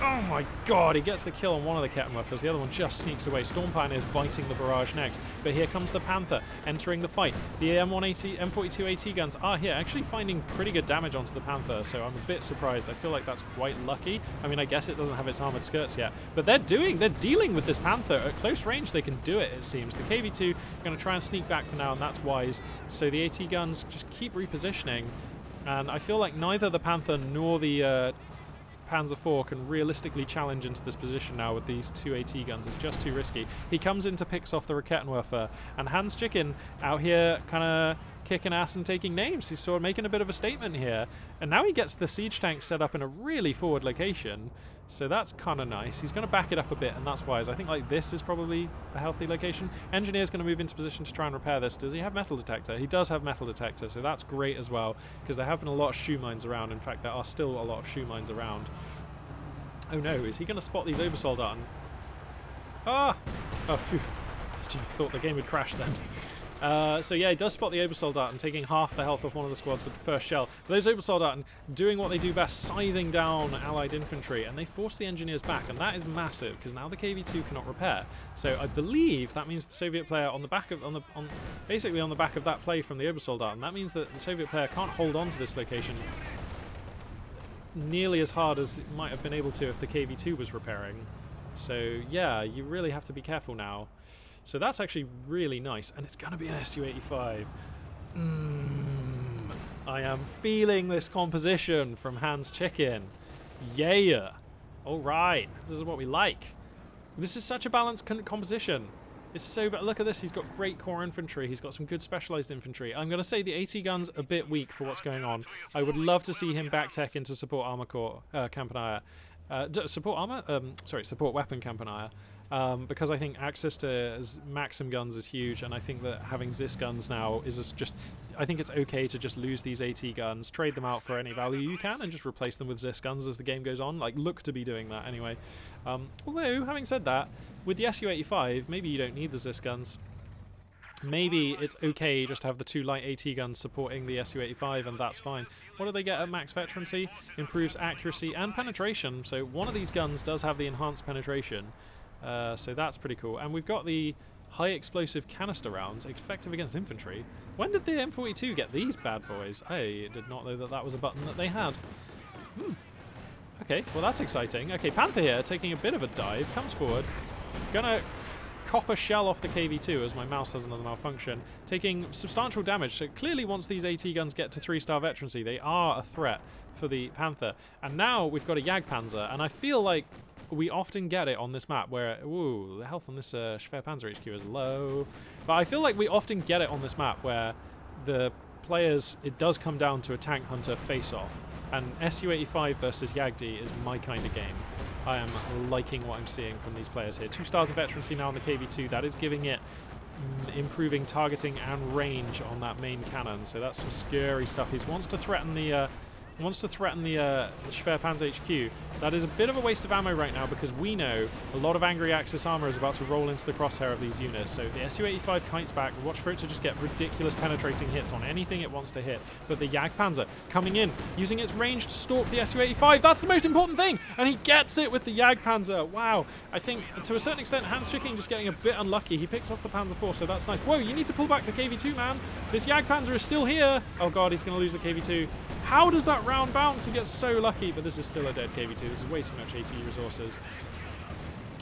Oh my god, he gets the kill on one of the Raketenwerfers. The other one just sneaks away. Storm Pioneer is biting the barrage next. But here comes the Panther entering the fight. The M180, M42 AT guns are here, actually finding pretty good damage onto the Panther, so I'm a bit surprised. I feel like that's quite lucky. I mean, I guess it doesn't have its armored skirts yet. But they're doing, they're dealing with this Panther. At close range, they can do it, it seems. The KV-2 are going to try and sneak back for now, and that's wise. So the AT guns just keep repositioning. And I feel like neither the Panther nor the uh, Panzer IV can realistically challenge into this position now with these two AT guns. It's just too risky. He comes in to picks off the Raketenwerfer, and Hans Chicken out here kind of kicking ass and taking names. He's sort of making a bit of a statement here. And now he gets the siege tank set up in a really forward location. So that's kind of nice. He's going to back it up a bit, and that's wise. I think like this is probably a healthy location. Engineer's going to move into position to try and repair this. Does he have metal detector? He does have metal detector, so that's great as well, because there have been a lot of shoe mines around. In fact, there are still a lot of shoe mines around. Oh no, is he going to spot these Obersoldaten? Ah! Oh, phew. Thought the game would crash then. Uh, so yeah, he does spot the Obersoldaten, taking half the health off one of the squads with the first shell. But those Obersoldaten doing what they do best, scything down Allied infantry, and they force the engineers back, and that is massive, because now the KV-2 cannot repair. So I believe that means the Soviet player on the back of, on the, on, basically on the back of that play from the Obersoldaten, that means that the Soviet player can't hold on to this location nearly as hard as it might have been able to if the KV-2 was repairing. So yeah, you really have to be careful now. So that's actually really nice, and it's going to be an Su-85. Mmm, I am feeling this composition from Hans Chicken. Yeah. All right, this is what we like. This is such a balanced composition. It's so bad. Look at this. He's got great core infantry. He's got some good specialized infantry. I'm going to say the AT gun's a bit weak for what's going on. I would love to see him back tech into support armor core uh, Kampaneya. Uh, support armor? Um, sorry, support weapon Kampaneya. Um, because I think access to Maxim guns is huge, and I think that having Zis guns now is just. I think it's okay to just lose these AT guns, trade them out for any value you can, and just replace them with Zis guns as the game goes on. Like, look to be doing that anyway. Um, although, having said that, with the SU-85, maybe you don't need the Zis guns maybe it's okay just to have the two light AT guns supporting the SU-85 and that's fine. What do they get at max veterancy? Improves accuracy and penetration, so one of these guns does have the enhanced penetration, uh, so that's pretty cool. And we've got the high explosive canister rounds, effective against infantry. When did the M42 get these bad boys? I did not know that that was a button that they had. Hmm. Okay, well that's exciting. Okay, Panther here, taking a bit of a dive, comes forward. Gonna copper shell off the KV-2 as my mouse has another malfunction, taking substantial damage. So clearly once these AT guns get to 3-star veterancy, they are a threat for the Panther. And now we've got a Jagdpanzer, and I feel like we often get it on this map where, ooh, the health on this uh, Schwerpanzer HQ is low. But I feel like we often get it on this map where the players, it does come down to a tank hunter face-off. And SU-85 versus Jagdi is my kind of game. I am liking what I'm seeing from these players here. Two stars of veterancy now on the KV-2. That is giving it mm, improving targeting and range on that main cannon. So that's some scary stuff. He wants to threaten the uh, wants to threaten the, uh, the Schwerpanzer HQ. That is a bit of a waste of ammo right now because we know a lot of Angry Axis armor is about to roll into the crosshair of these units. So the Su-85 kites back. Watch for it to just get ridiculous penetrating hits on anything it wants to hit. But the Jagdpanzer coming in, using its range to stalk the Su-85. That's the most important thing! And he gets it with the Jagdpanzer. Wow. I think to a certain extent, Hans Chicken just getting a bit unlucky. He picks off the Panzer IV, so that's nice. Whoa, you need to pull back the KV-2, man. This Jagdpanzer is still here. Oh god, he's going to lose the KV-2. How does that round bounce? He gets so lucky, but this is still a dead KV-2. This is way too much AT resources.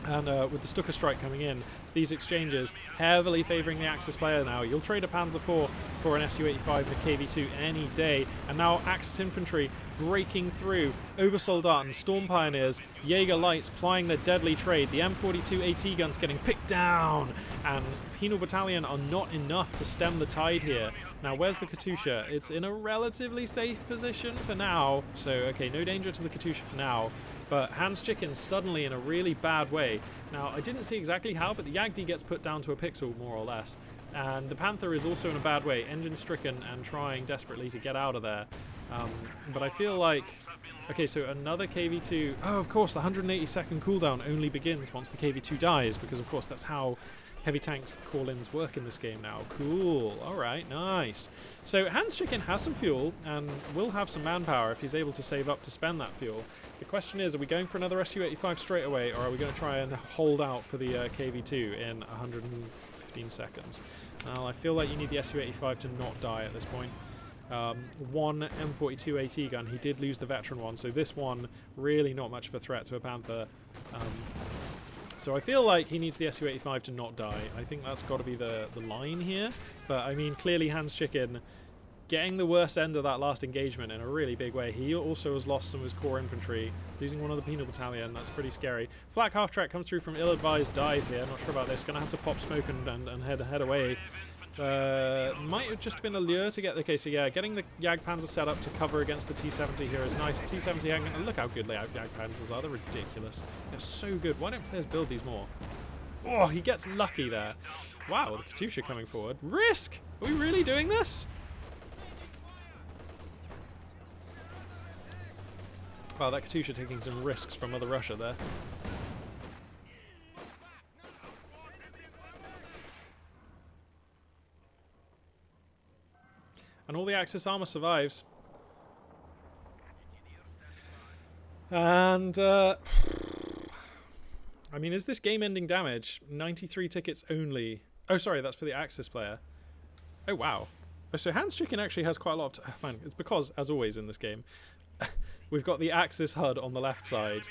And uh, with the Stuka strike coming in, these exchanges heavily favouring the Axis player now. You'll trade a Panzer IV for an Su-85 and a KV-2 any day. And now Axis infantry breaking through. Obersoldaten, Storm Pioneers, Jaeger Lights plying their deadly trade. The M42 AT guns getting picked down. And Penal Battalion are not enough to stem the tide here. Now, where's the Katyusha? It's in a relatively safe position for now. So, okay, no danger to the Katyusha for now. But Hans Chicken suddenly in a really bad way. Now, I didn't see exactly how, but the Jagdi gets put down to a pixel, more or less. And the Panther is also in a bad way, engine stricken and trying desperately to get out of there. Um, but I feel like... Okay, so another KV-2... Oh, of course, the 180 second cooldown only begins once the KV-2 dies, because of course that's how heavy tank call-ins work in this game now. Cool. All right, nice. So Hans Chicken has some fuel and will have some manpower if he's able to save up to spend that fuel. The question is, are we going for another Su-85 straight away, or are we going to try and hold out for the uh, KV-2 in 115 seconds? Well, I feel like you need the Su-85 to not die at this point. Um, one M42 AT gun, he did lose the veteran one, so this one really not much of a threat to a Panther. Um, so I feel like he needs the Su-85 to not die. I think that's got to be the, the line here. But, I mean, clearly Hans Chicken getting the worst end of that last engagement in a really big way. He also has lost some of his core infantry, losing one of the penal battalion. That's pretty scary. Flak half-track comes through from ill-advised dive here. Not sure about this. Going to have to pop smoke and, and, and head, head away. Uh, might have just been a lure to get the case. So yeah, getting the Jagdpanzer set up to cover against the T-70 here is nice. The T-70 hanging. Look how good Jagdpanzers are. They're ridiculous. They're so good. Why don't players build these more? Oh, he gets lucky there. Wow, the Katyusha coming forward. Risk! Are we really doing this? Wow, that Katyusha taking some risks from Mother Russia there. And all the Axis armor survives. And, uh, I mean, is this game-ending damage? 93 tickets only. Oh, sorry, that's for the Axis player. Oh, wow. So Hans Chicken actually has quite a lot of... [sighs] Fine, it's because, as always in this game, [laughs] we've got the Axis HUD on the left side,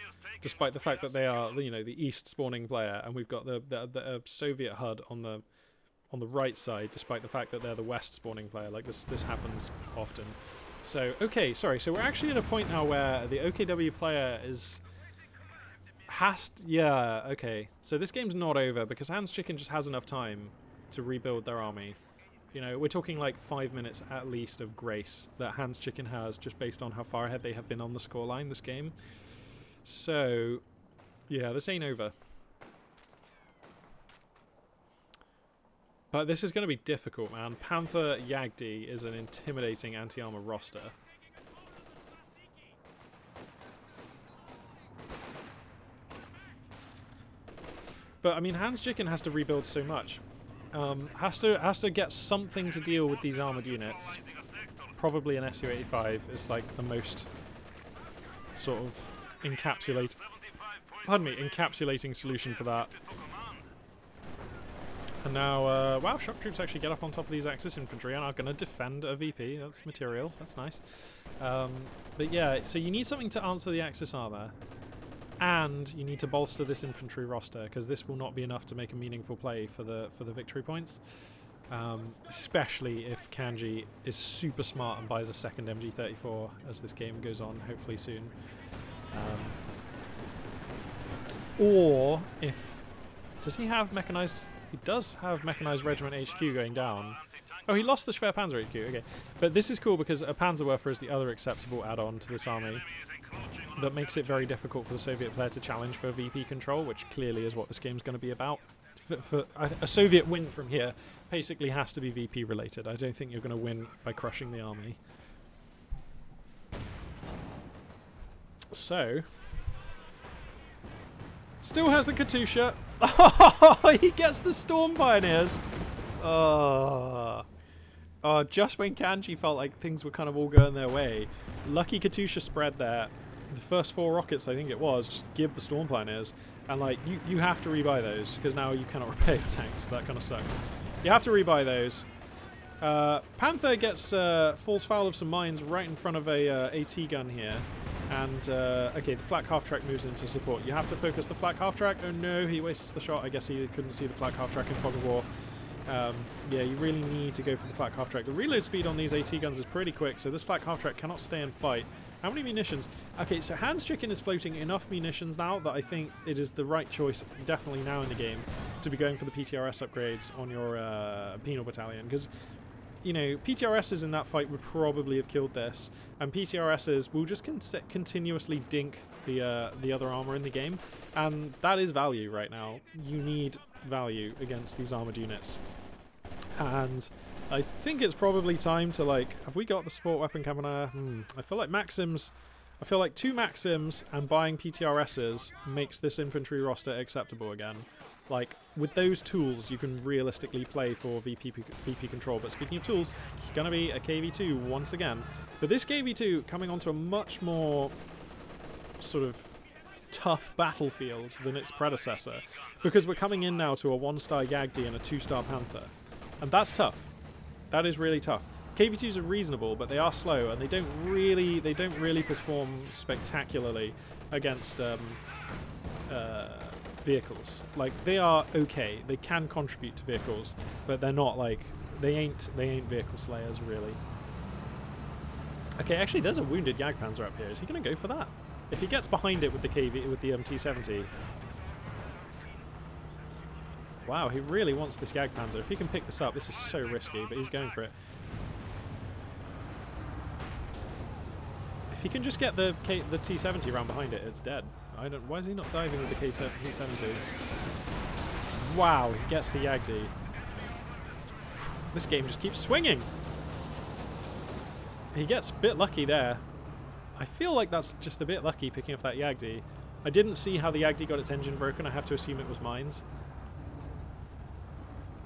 despite the fact that they are, you know, the East spawning player, and we've got the, the, the uh, Soviet HUD on the on the right side, despite the fact that they're the west spawning player. Like this, this happens often. So, okay, sorry. So we're actually at a point now where the OKW player is has to, yeah, okay. So this game's not over because Hans Chicken just has enough time to rebuild their army. You know, we're talking like five minutes at least of grace that Hans Chicken has just based on how far ahead they have been on the scoreline this game. So, yeah, this ain't over. But this is going to be difficult, man. Panther Yagdi is an intimidating anti-armor roster. But, I mean, Hans Chicken has to rebuild so much. Um, has to has to get something to deal with these armored units. Probably an Su-85 is like the most sort of encapsulate. Pardon me, encapsulating solution for that. And now, uh, wow, shock troops actually get up on top of these Axis infantry and are going to defend a VP. That's material. That's nice. Um, but yeah, so you need something to answer the Axis armor and you need to bolster this infantry roster because this will not be enough to make a meaningful play for the for the victory points. Um, especially if Kanji is super smart and buys a second MG34 as this game goes on, hopefully soon. Um, or if does he have mechanized? He does have mechanized regiment HQ going down. Oh, he lost the Schwer Panzer HQ. Okay, but this is cool because a Panzerwerfer is the other acceptable add-on to this army that makes it very difficult for the Soviet player to challenge for VP control, which clearly is what this game's going to be about. For, for a, a, Soviet win from here basically has to be VP related. I don't think you're going to win by crushing the army. So, still has the Katyusha. [laughs] He gets the Storm Pioneers. Oh. oh, just when Kanji felt like things were kind of all going their way, lucky Katyusha spread there the first four rockets, I think it was, just give the Storm Pioneers. And, like, you, you have to rebuy those, because now you cannot [laughs] repair your tanks. That kind of sucks. You have to rebuy those. Uh, Panther gets uh, falls foul of some mines right in front of a uh, AT gun here. And, uh, okay, the flak half-track moves into support. You have to focus the flak half-track. Oh no, he wastes the shot. I guess he couldn't see the flak half-track in fog of war. Um, yeah, you really need to go for the flak half-track. The reload speed on these AT guns is pretty quick, so this flak half-track cannot stay and fight. How many munitions? Okay, so Hans Chicken is floating enough munitions now that I think it is the right choice, definitely now in the game, to be going for the PTRS upgrades on your uh, Penal Battalion. Because, you know, PTRSs in that fight would probably have killed this, and PTRSs will just con continuously dink the, uh, the other armor in the game, and that is value right now. You need value against these armored units. And I think it's probably time to, like, have we got the support weapon coming Hmm, I feel like Maxims, I feel like two Maxims and buying PTRSs makes this infantry roster acceptable again. Like, with those tools, you can realistically play for VP, VP control. But speaking of tools, it's going to be a KV-2 once again. But this KV-2 coming onto a much more sort of tough battlefield than its predecessor. Because we're coming in now to a one-star Yagdi and a two-star Panther. And that's tough. That is really tough. KV2s are reasonable, but they are slow, and they don't really they don't really perform spectacularly against um, uh, vehicles. Like they are okay, they can contribute to vehicles, but they're not like they ain't they ain't vehicle slayers really. Okay, actually, there's a wounded Jagdpanzer up here. Is he going to go for that? If he gets behind it with the KV with the mt 70 Wow, he really wants this Jagdpanzer. If he can pick this up, this is so risky, but he's going for it. If he can just get the K the T-70 around behind it, it's dead. I don't. Why is he not diving with the K-70? Wow, he gets the Yagdi. This game just keeps swinging. He gets a bit lucky there. I feel like that's just a bit lucky picking up that Yagdi. I didn't see how the Yagdi got its engine broken. I have to assume it was mines.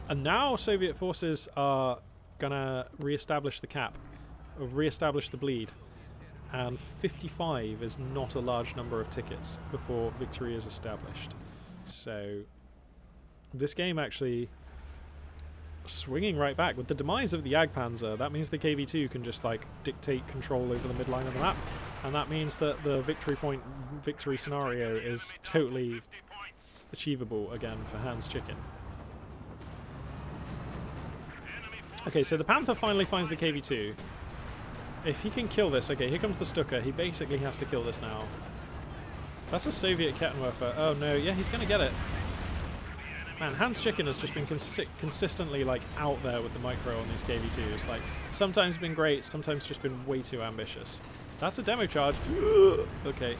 And now Soviet forces are gonna re-establish the cap, re-establish the bleed, and 55 is not a large number of tickets before victory is established. So this game actually swinging right back. With the demise of the Jagdpanzer, that means the KV-2 can just like dictate control over the midline of the map, and that means that the victory point victory scenario is totally achievable again for Hans Chicken. Okay, so the Panther finally finds the KV-2. If he can kill this... Okay, here comes the Stuka. He basically has to kill this now. That's a Soviet Kettenwerfer. Oh no, yeah, he's going to get it. Man, Hans Chicken has just been consi consistently like out there with the micro on these KV-2s. Like, sometimes been great, sometimes just been way too ambitious. That's a demo charge. [gasps] okay.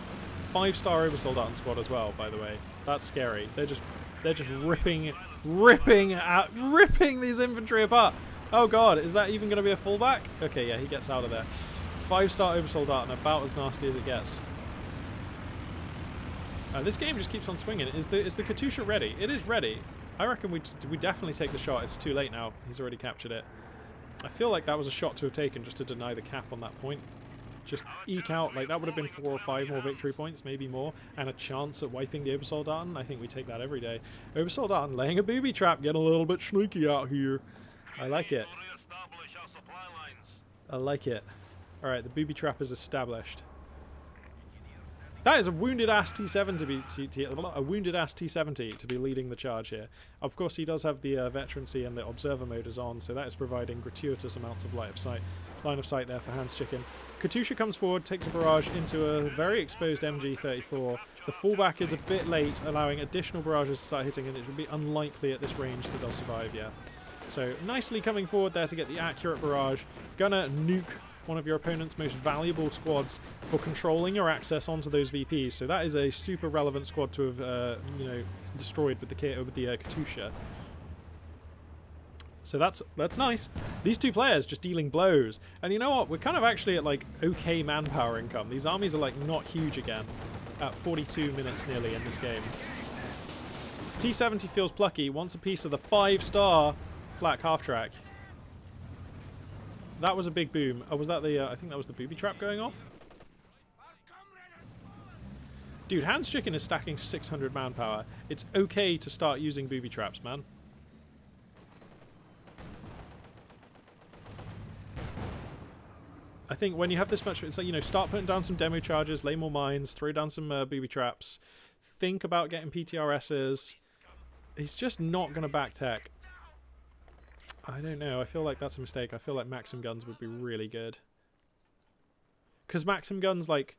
Five-star Obersoldaten squad as well, by the way. That's scary. They're just they're just ripping ripping out, ripping these infantry apart. Oh god, is that even going to be a fullback? Okay, yeah, he gets out of there. Five-star Obersoldaten about as nasty as it gets. Uh, this game just keeps on swinging. Is the is the Katyusha ready? It is ready. I reckon we we definitely take the shot. It's too late now. He's already captured it. I feel like that was a shot to have taken just to deny the cap on that point. Just eke out, like that would have been four or five more victory points, maybe more, and a chance at wiping the Obersoldaten. I think we take that every day. Obersoldaten laying a booby trap, getting a little bit sneaky out here. I like it. I like it. Alright, the booby trap is established. That is a wounded ass T7 to be t t a wounded ass T70 to be leading the charge here. Of course, he does have the uh, veterancy and the observer mode is on, so that is providing gratuitous amounts of light of sight, line of sight there for Hans Chicken. Katyusha comes forward, takes a barrage into a very exposed MG34. The fallback is a bit late, allowing additional barrages to start hitting, and it would be unlikely at this range that they'll survive yet. So nicely coming forward there to get the accurate barrage. Gonna nuke one of your opponent's most valuable squads for controlling your access onto those VPs. So that is a super relevant squad to have, uh, you know, destroyed with the with the uh, Katyusha. So that's that's nice. These two players just dealing blows. And you know what? We're kind of actually at like okay manpower income. These armies are like not huge again at 42 minutes nearly in this game. T70 feels plucky, wants a piece of the five-star flak half-track. That was a big boom. Oh, was that the... Uh, I think that was the booby trap going off? Dude, Hans Chicken is stacking 600 manpower. It's okay to start using booby traps, man. I think when you have this much, it's like, you know, start putting down some demo charges, lay more mines, throw down some uh, booby traps, think about getting PTRSs. He's just not going to back tech. I don't know. I feel like that's a mistake. I feel like Maxim guns would be really good. Because Maxim guns, like,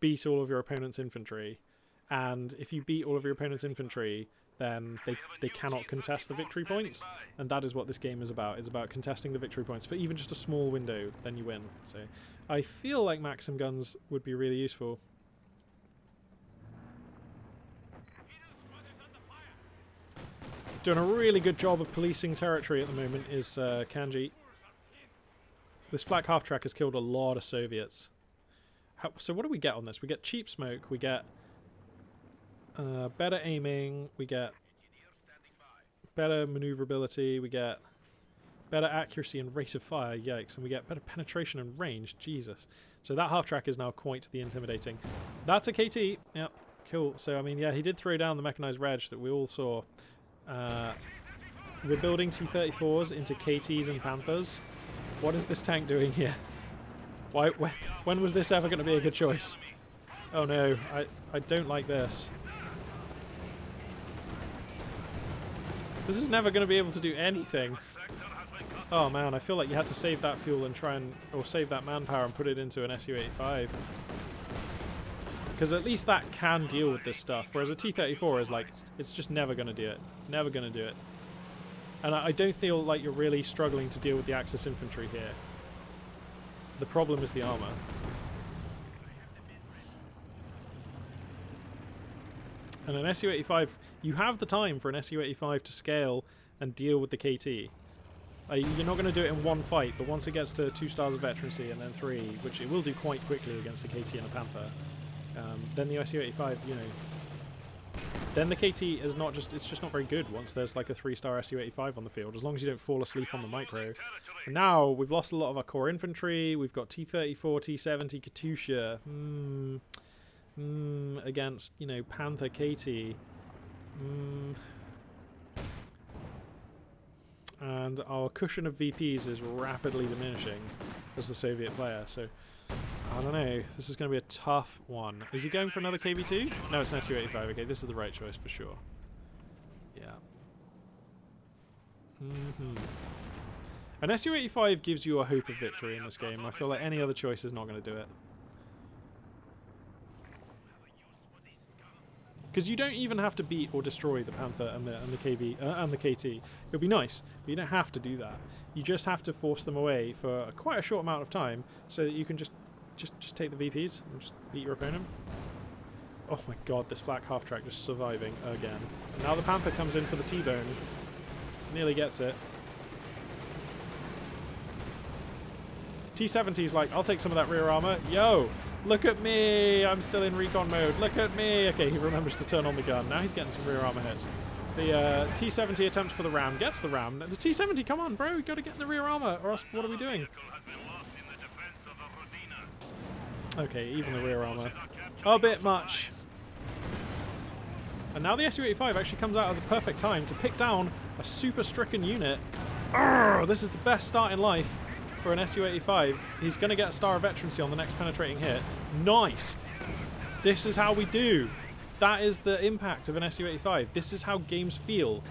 beat all of your opponent's infantry. And if you beat all of your opponent's infantry, then they, they cannot contest the victory points. And that is what this game is about. It's about contesting the victory points for even just a small window, then you win. So I feel like Maxim guns would be really useful. Doing a really good job of policing territory at the moment is uh, Kanji. This flak half track has killed a lot of Soviets. How, so what do we get on this? We get cheap smoke, we get uh, better aiming, we get better maneuverability, we get better accuracy and rate of fire, yikes, and we get better penetration and range, Jesus. So that half track is now quite the intimidating. That's a KT, yep, cool. So, I mean, yeah, he did throw down the mechanized reg that we all saw. Uh, we're building T-34s into KTs and Panthers. What is this tank doing here? Why? Wh when was this ever going to be a good choice? Oh no, I, I don't like this. This is never going to be able to do anything. Oh man, I feel like you had to save that fuel and try and, or save that manpower and put it into an Su-85. Because at least that can deal with this stuff, whereas a T-34 is like, it's just never going to do it. Never going to do it. And I don't feel like you're really struggling to deal with the Axis infantry here. The problem is the armor. And an Su-85, you have the time for an Su-85 to scale and deal with the KT. Uh, you're not going to do it in one fight, but once it gets to two stars of veterancy and then three, which it will do quite quickly against a KT and a Panther, um, then the Su-85, you know, then the KT is not just, it's just not very good once there's like a three-star Su-85 on the field, as long as you don't fall asleep on the micro. And now, we've lost a lot of our core infantry, we've got T-34, T-70, Katyusha, hmm, hmm, against, you know, Panther, KT, hmm. And our cushion of VPs is rapidly diminishing as the Soviet player, so I don't know. This is going to be a tough one. Is he going for another KV2? No, it's an SU-85. Okay, this is the right choice for sure. Yeah. Mm hmm An SU-85 gives you a hope of victory in this game. I feel like any other choice is not going to do it. Because you don't even have to beat or destroy the Panther and the, and the KV uh, and the KT. It would be nice, but you don't have to do that. You just have to force them away for quite a short amount of time so that you can just just just take the VPs and just beat your opponent. Oh my god, this flak half track just surviving again. Now the Panther comes in for the T-bone. Nearly gets it. T-70's like, I'll take some of that rear armor. Yo, look at me. I'm still in recon mode. Look at me. Okay, he remembers to turn on the gun. Now he's getting some rear armor hits. The uh, T-70 attempts for the ram. Gets the ram. The T-70, come on, bro. you got to get in the rear armor or else what are we doing? Okay, even the rear armor. A bit much. And now the Su-85 actually comes out at the perfect time to pick down a super stricken unit. Arrgh, this is the best start in life for an Su-85. He's going to get a Star of Veterancy on the next penetrating hit. Nice! This is how we do. That is the impact of an Su-85. This is how games feel.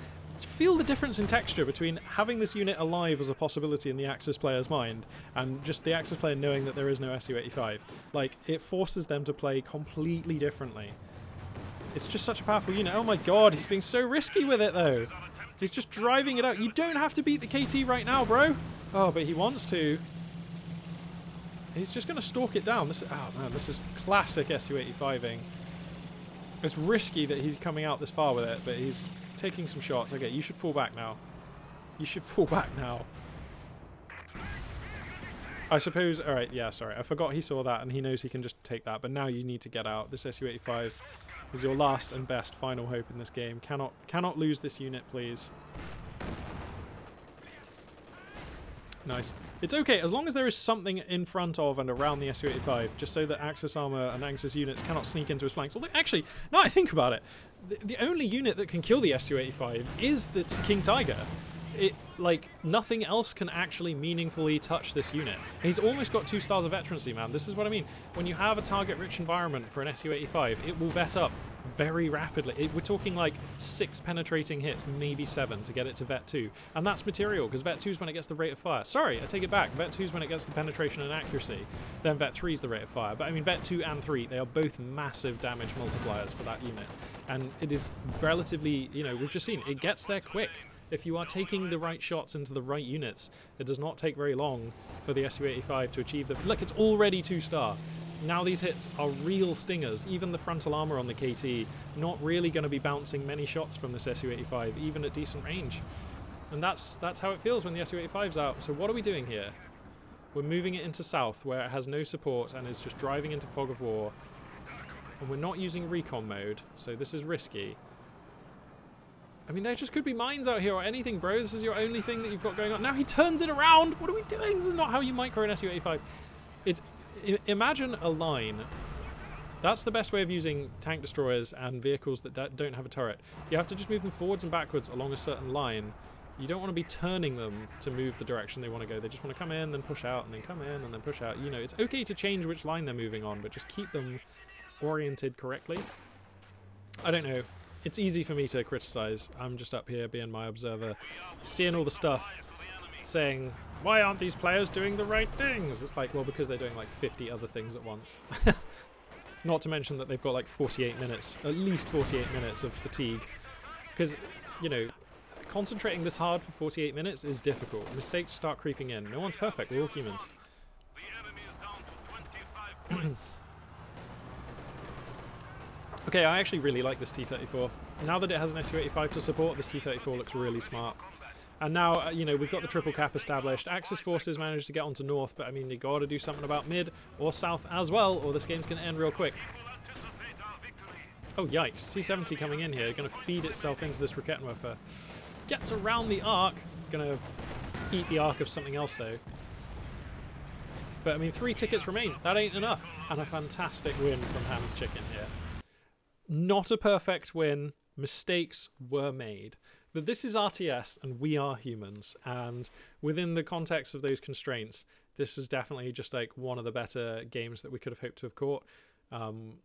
Feel the difference in texture between having this unit alive as a possibility in the Axis player's mind and just the Axis player knowing that there is no Su-85. Like, it forces them to play completely differently. It's just such a powerful unit. Oh my god, he's being so risky with it though. He's just driving it out. You don't have to beat the KT right now, bro. Oh, but he wants to. He's just going to stalk it down. This, is, oh man, this is classic Su-85ing. It's risky that he's coming out this far with it, but he's taking some shots. Okay, you should fall back now. You should [laughs] fall back now. I suppose, alright, yeah, sorry. I forgot he saw that and he knows he can just take that, but now you need to get out. This Su-85 is your last and best final hope in this game. Cannot, cannot lose this unit, please. Nice. It's okay, as long as there is something in front of and around the Su-85, just so that Axis armor and Axis units cannot sneak into his flanks. Although, actually, now I think about it, the, only unit that can kill the Su-85 is the King Tiger. It, like, nothing else can actually meaningfully touch this unit. He's almost got two stars of veterancy, man. This is what I mean. When you have a target-rich environment for an Su-85, it will vet up very rapidly. It, we're talking like six penetrating hits, maybe seven to get it to Vet 2. And that's material, because Vet 2 is when it gets the rate of fire. Sorry, I take it back. Vet 2 is when it gets the penetration and accuracy. Then Vet 3 is the rate of fire. But I mean, Vet 2 and 3, they are both massive damage multipliers for that unit. And it is relatively, you know, we've just seen, it gets there quick. If you are taking the right shots into the right units, it does not take very long for the Su-85 to achieve the... Look, it's already 2-star. Now these hits are real stingers. Even the frontal armor on the KT, not really going to be bouncing many shots from this Su-85, even at decent range. And that's that's how it feels when the Su-85's out. So what are we doing here? We're moving it into south, where it has no support and is just driving into fog of war. And we're not using recon mode, so this is risky. I mean, there just could be mines out here or anything, bro. This is your only thing that you've got going on. Now he turns it around! What are we doing? This is not how you micro an Su-85. It's imagine a line. That's the best way of using tank destroyers and vehicles that don't have a turret. You have to just move them forwards and backwards along a certain line. You don't want to be turning them to move the direction they want to go. They just want to come in, then push out, and then come in, and then push out. You know, it's okay to change which line they're moving on, but just keep them oriented correctly. I don't know. It's easy for me to criticize. I'm just up here being my observer, seeing all the stuff, saying, why aren't these players doing the right things? It's like, well, because they're doing like 50 other things at once. [laughs] Not to mention that they've got like 48 minutes, at least 48 minutes of fatigue. Because, you know, concentrating this hard for 48 minutes is difficult. Mistakes start creeping in. No one's perfect, we're all humans. [clears throat] okay, I actually really like this T-34. Now that it has an Su-85 to support, this T-34 looks really smart. And now, uh, you know, we've got the triple cap established. Axis forces managed to get onto north, but I mean, you got to do something about mid or south as well, or this game's going to end real quick. Oh, yikes. T-70 coming in here, going to feed itself into this Raketenwerfer. Gets around the arc. Going to eat the arc of something else, though. But, I mean, three tickets remain. That ain't enough. And a fantastic win from Hans Chicken here. Not a perfect win. Mistakes were made. But this is RTS and we are humans. And within the context of those constraints, this is definitely just like one of the better games that we could have hoped to have caught. Um,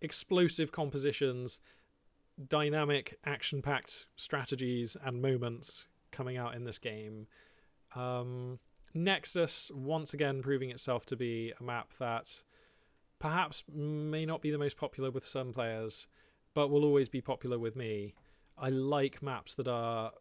explosive compositions, dynamic, action packed strategies and moments coming out in this game. Um, Nexus, once again, proving itself to be a map that perhaps may not be the most popular with some players, but will always be popular with me. I like maps that are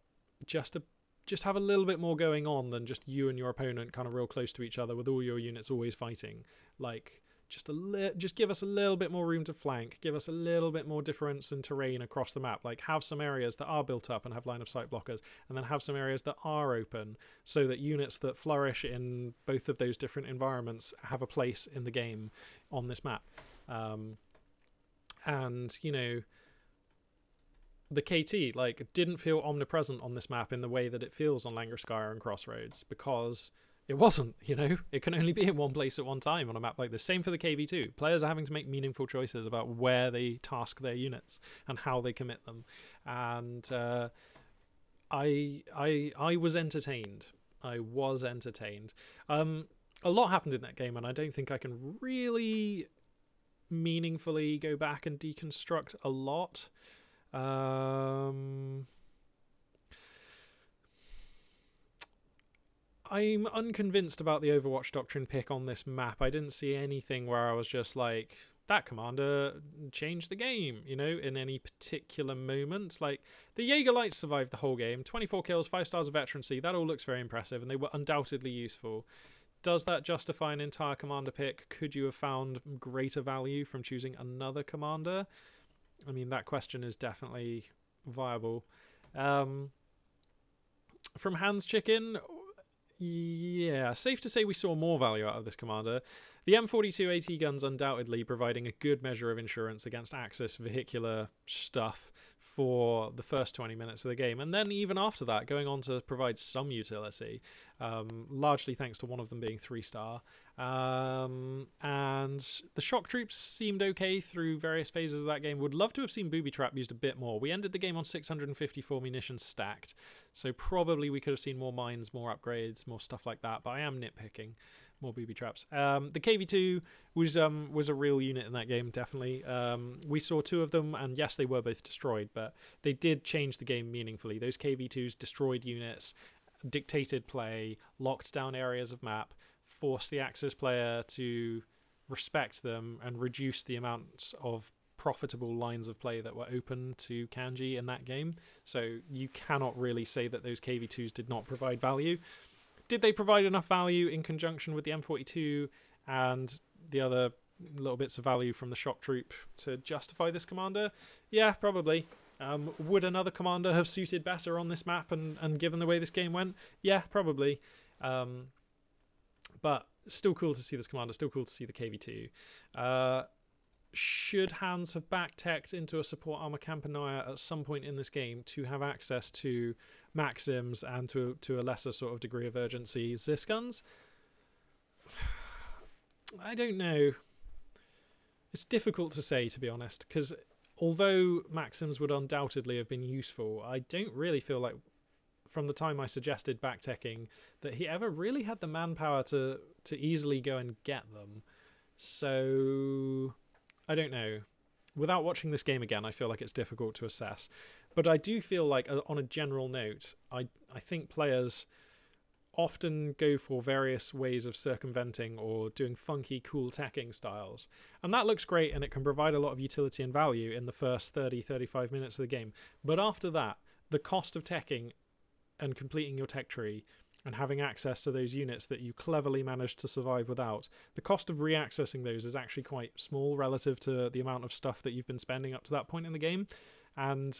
just a just have a little bit more going on than just you and your opponent kind of real close to each other with all your units always fighting. Like just a li- just give us a little bit more room to flank, give us a little bit more difference in terrain across the map. Like have some areas that are built up and have line of sight blockers, and then have some areas that are open, so that units that flourish in both of those different environments have a place in the game on this map. Um, and you know the KT like didn't feel omnipresent on this map in the way that it feels on Langreskaya and Crossroads because it wasn't, [laughs] you know, it can only be in one place at one time on a map like this. Same for the KV2. Players are having to make meaningful choices about where they task their units and how they commit them. And uh, I, I, I was entertained. I was entertained. Um, a lot happened in that game, and I don't think I can really meaningfully go back and deconstruct a lot. Um, I'm unconvinced about the Overwatch Doctrine pick on this map. I didn't see anything where I was just like, that commander changed the game, you know, in any particular moment. Like, the Jaeger Lights survived the whole game 24 kills, 5 stars of veterancy. That all looks very impressive, and they were undoubtedly useful. Does that justify an entire commander pick? Could you have found greater value from choosing another commander? I mean, that question is definitely viable. Um, from Hans Chicken, yeah, safe to say we saw more value out of this commander. The M42 AT guns undoubtedly providing a good measure of insurance against Axis vehicular stuff for the first 20 minutes of the game. And then even after that, going on to provide some utility, um, largely thanks to one of them being three star. Um, and the shock troops seemed okay through various phases of that game. Would love to have seen booby trap used a bit more. We ended the game on 654 munitions stacked, so probably we could have seen more mines, more upgrades, more stuff like that. But I am nitpicking more booby traps. Um, the KV2 was um, was a real unit in that game, definitely. Um, we saw two of them, and yes, they were both destroyed, but they did change the game meaningfully. Those KV2s destroyed units, dictated play, locked down areas of map, forced the Axis player to respect them, and reduce the amount of profitable lines of play that were open to Kanji in that game. So you cannot really say that those KV2s did not provide value did they provide enough value in conjunction with the M42 and the other little bits of value from the shock troop to justify this commander? Yeah, probably. Um, would another commander have suited better on this map and, and given the way this game went? Yeah, probably. Um, but still cool to see this commander, still cool to see the KV2. Uh, should Hans have back teched into a support armor Kampaneya at some point in this game to have access to Maxims and to to a lesser sort of degree of urgency Zis guns? [sighs] I don't know. It's difficult to say, to be honest, because although Maxims would undoubtedly have been useful, I don't really feel like, from the time I suggested backteching, that he ever really had the manpower to to easily go and get them. So I don't know. Without watching this game again, I feel like it's difficult to assess. But I do feel like, uh, on a general note, I I think players often go for various ways of circumventing or doing funky, cool teching styles. And that looks great and it can provide a lot of utility and value in the first 30, 35 minutes of the game. But after that, the cost of teching and completing your tech tree and having access to those units that you cleverly managed to survive without, the cost of reaccessing those is actually quite small relative to the amount of stuff that you've been spending up to that point in the game. And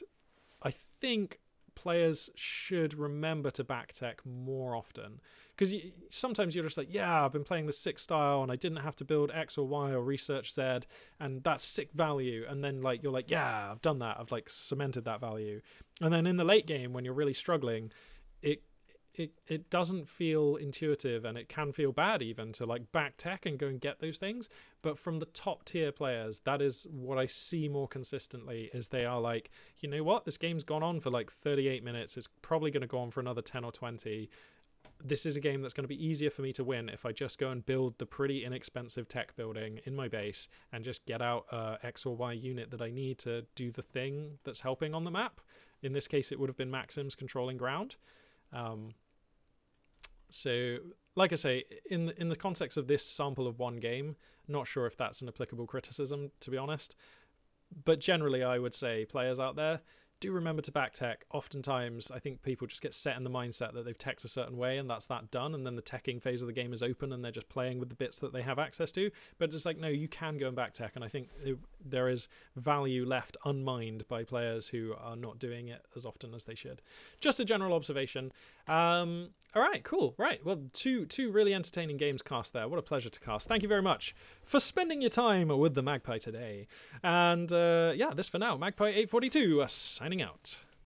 think players should remember to back backtech more often. Because you, sometimes you're just like yeah i've been playing the six style and i didn't have to build x or y or research z and that's sick value. And then like you're like yeah i've done that. I've like cemented that value. And then in the late game when you're really struggling it it doesn't feel intuitive and it can feel bad even to like back tech and go and get those things but from the top tier players that is what i see more consistently is they are like you know what this game's gone on for like 38 minutes it's probably going to go on for another 10 or 20 this is a game that's going to be easier for me to win if I just go and build the pretty inexpensive tech building in my base and just get out a X or Y unit that I need to do the thing that's helping on the map. In this case, it would have been Maxims controlling ground. Um, so, like I say, in the, in the context of this sample of one game, not sure if that's an applicable criticism, to be honest. But generally, I would say players out there do remember to back tech. Oftentimes, I think people just get set in the mindset that they've teched a certain way and that's that done, and then the teching phase of the game is open and they're just playing with the bits that they have access to. But it's like, no, you can go and back tech, and I think there is value left unmined by players who are not doing it as often as they should. Just a general observation. Um, all right, cool. Right, well, two two really entertaining games cast there. What a pleasure to cast. Thank you very much for spending your time with the Magpie today. And uh, yeah, this for now. Magpie 842 uh, signing out.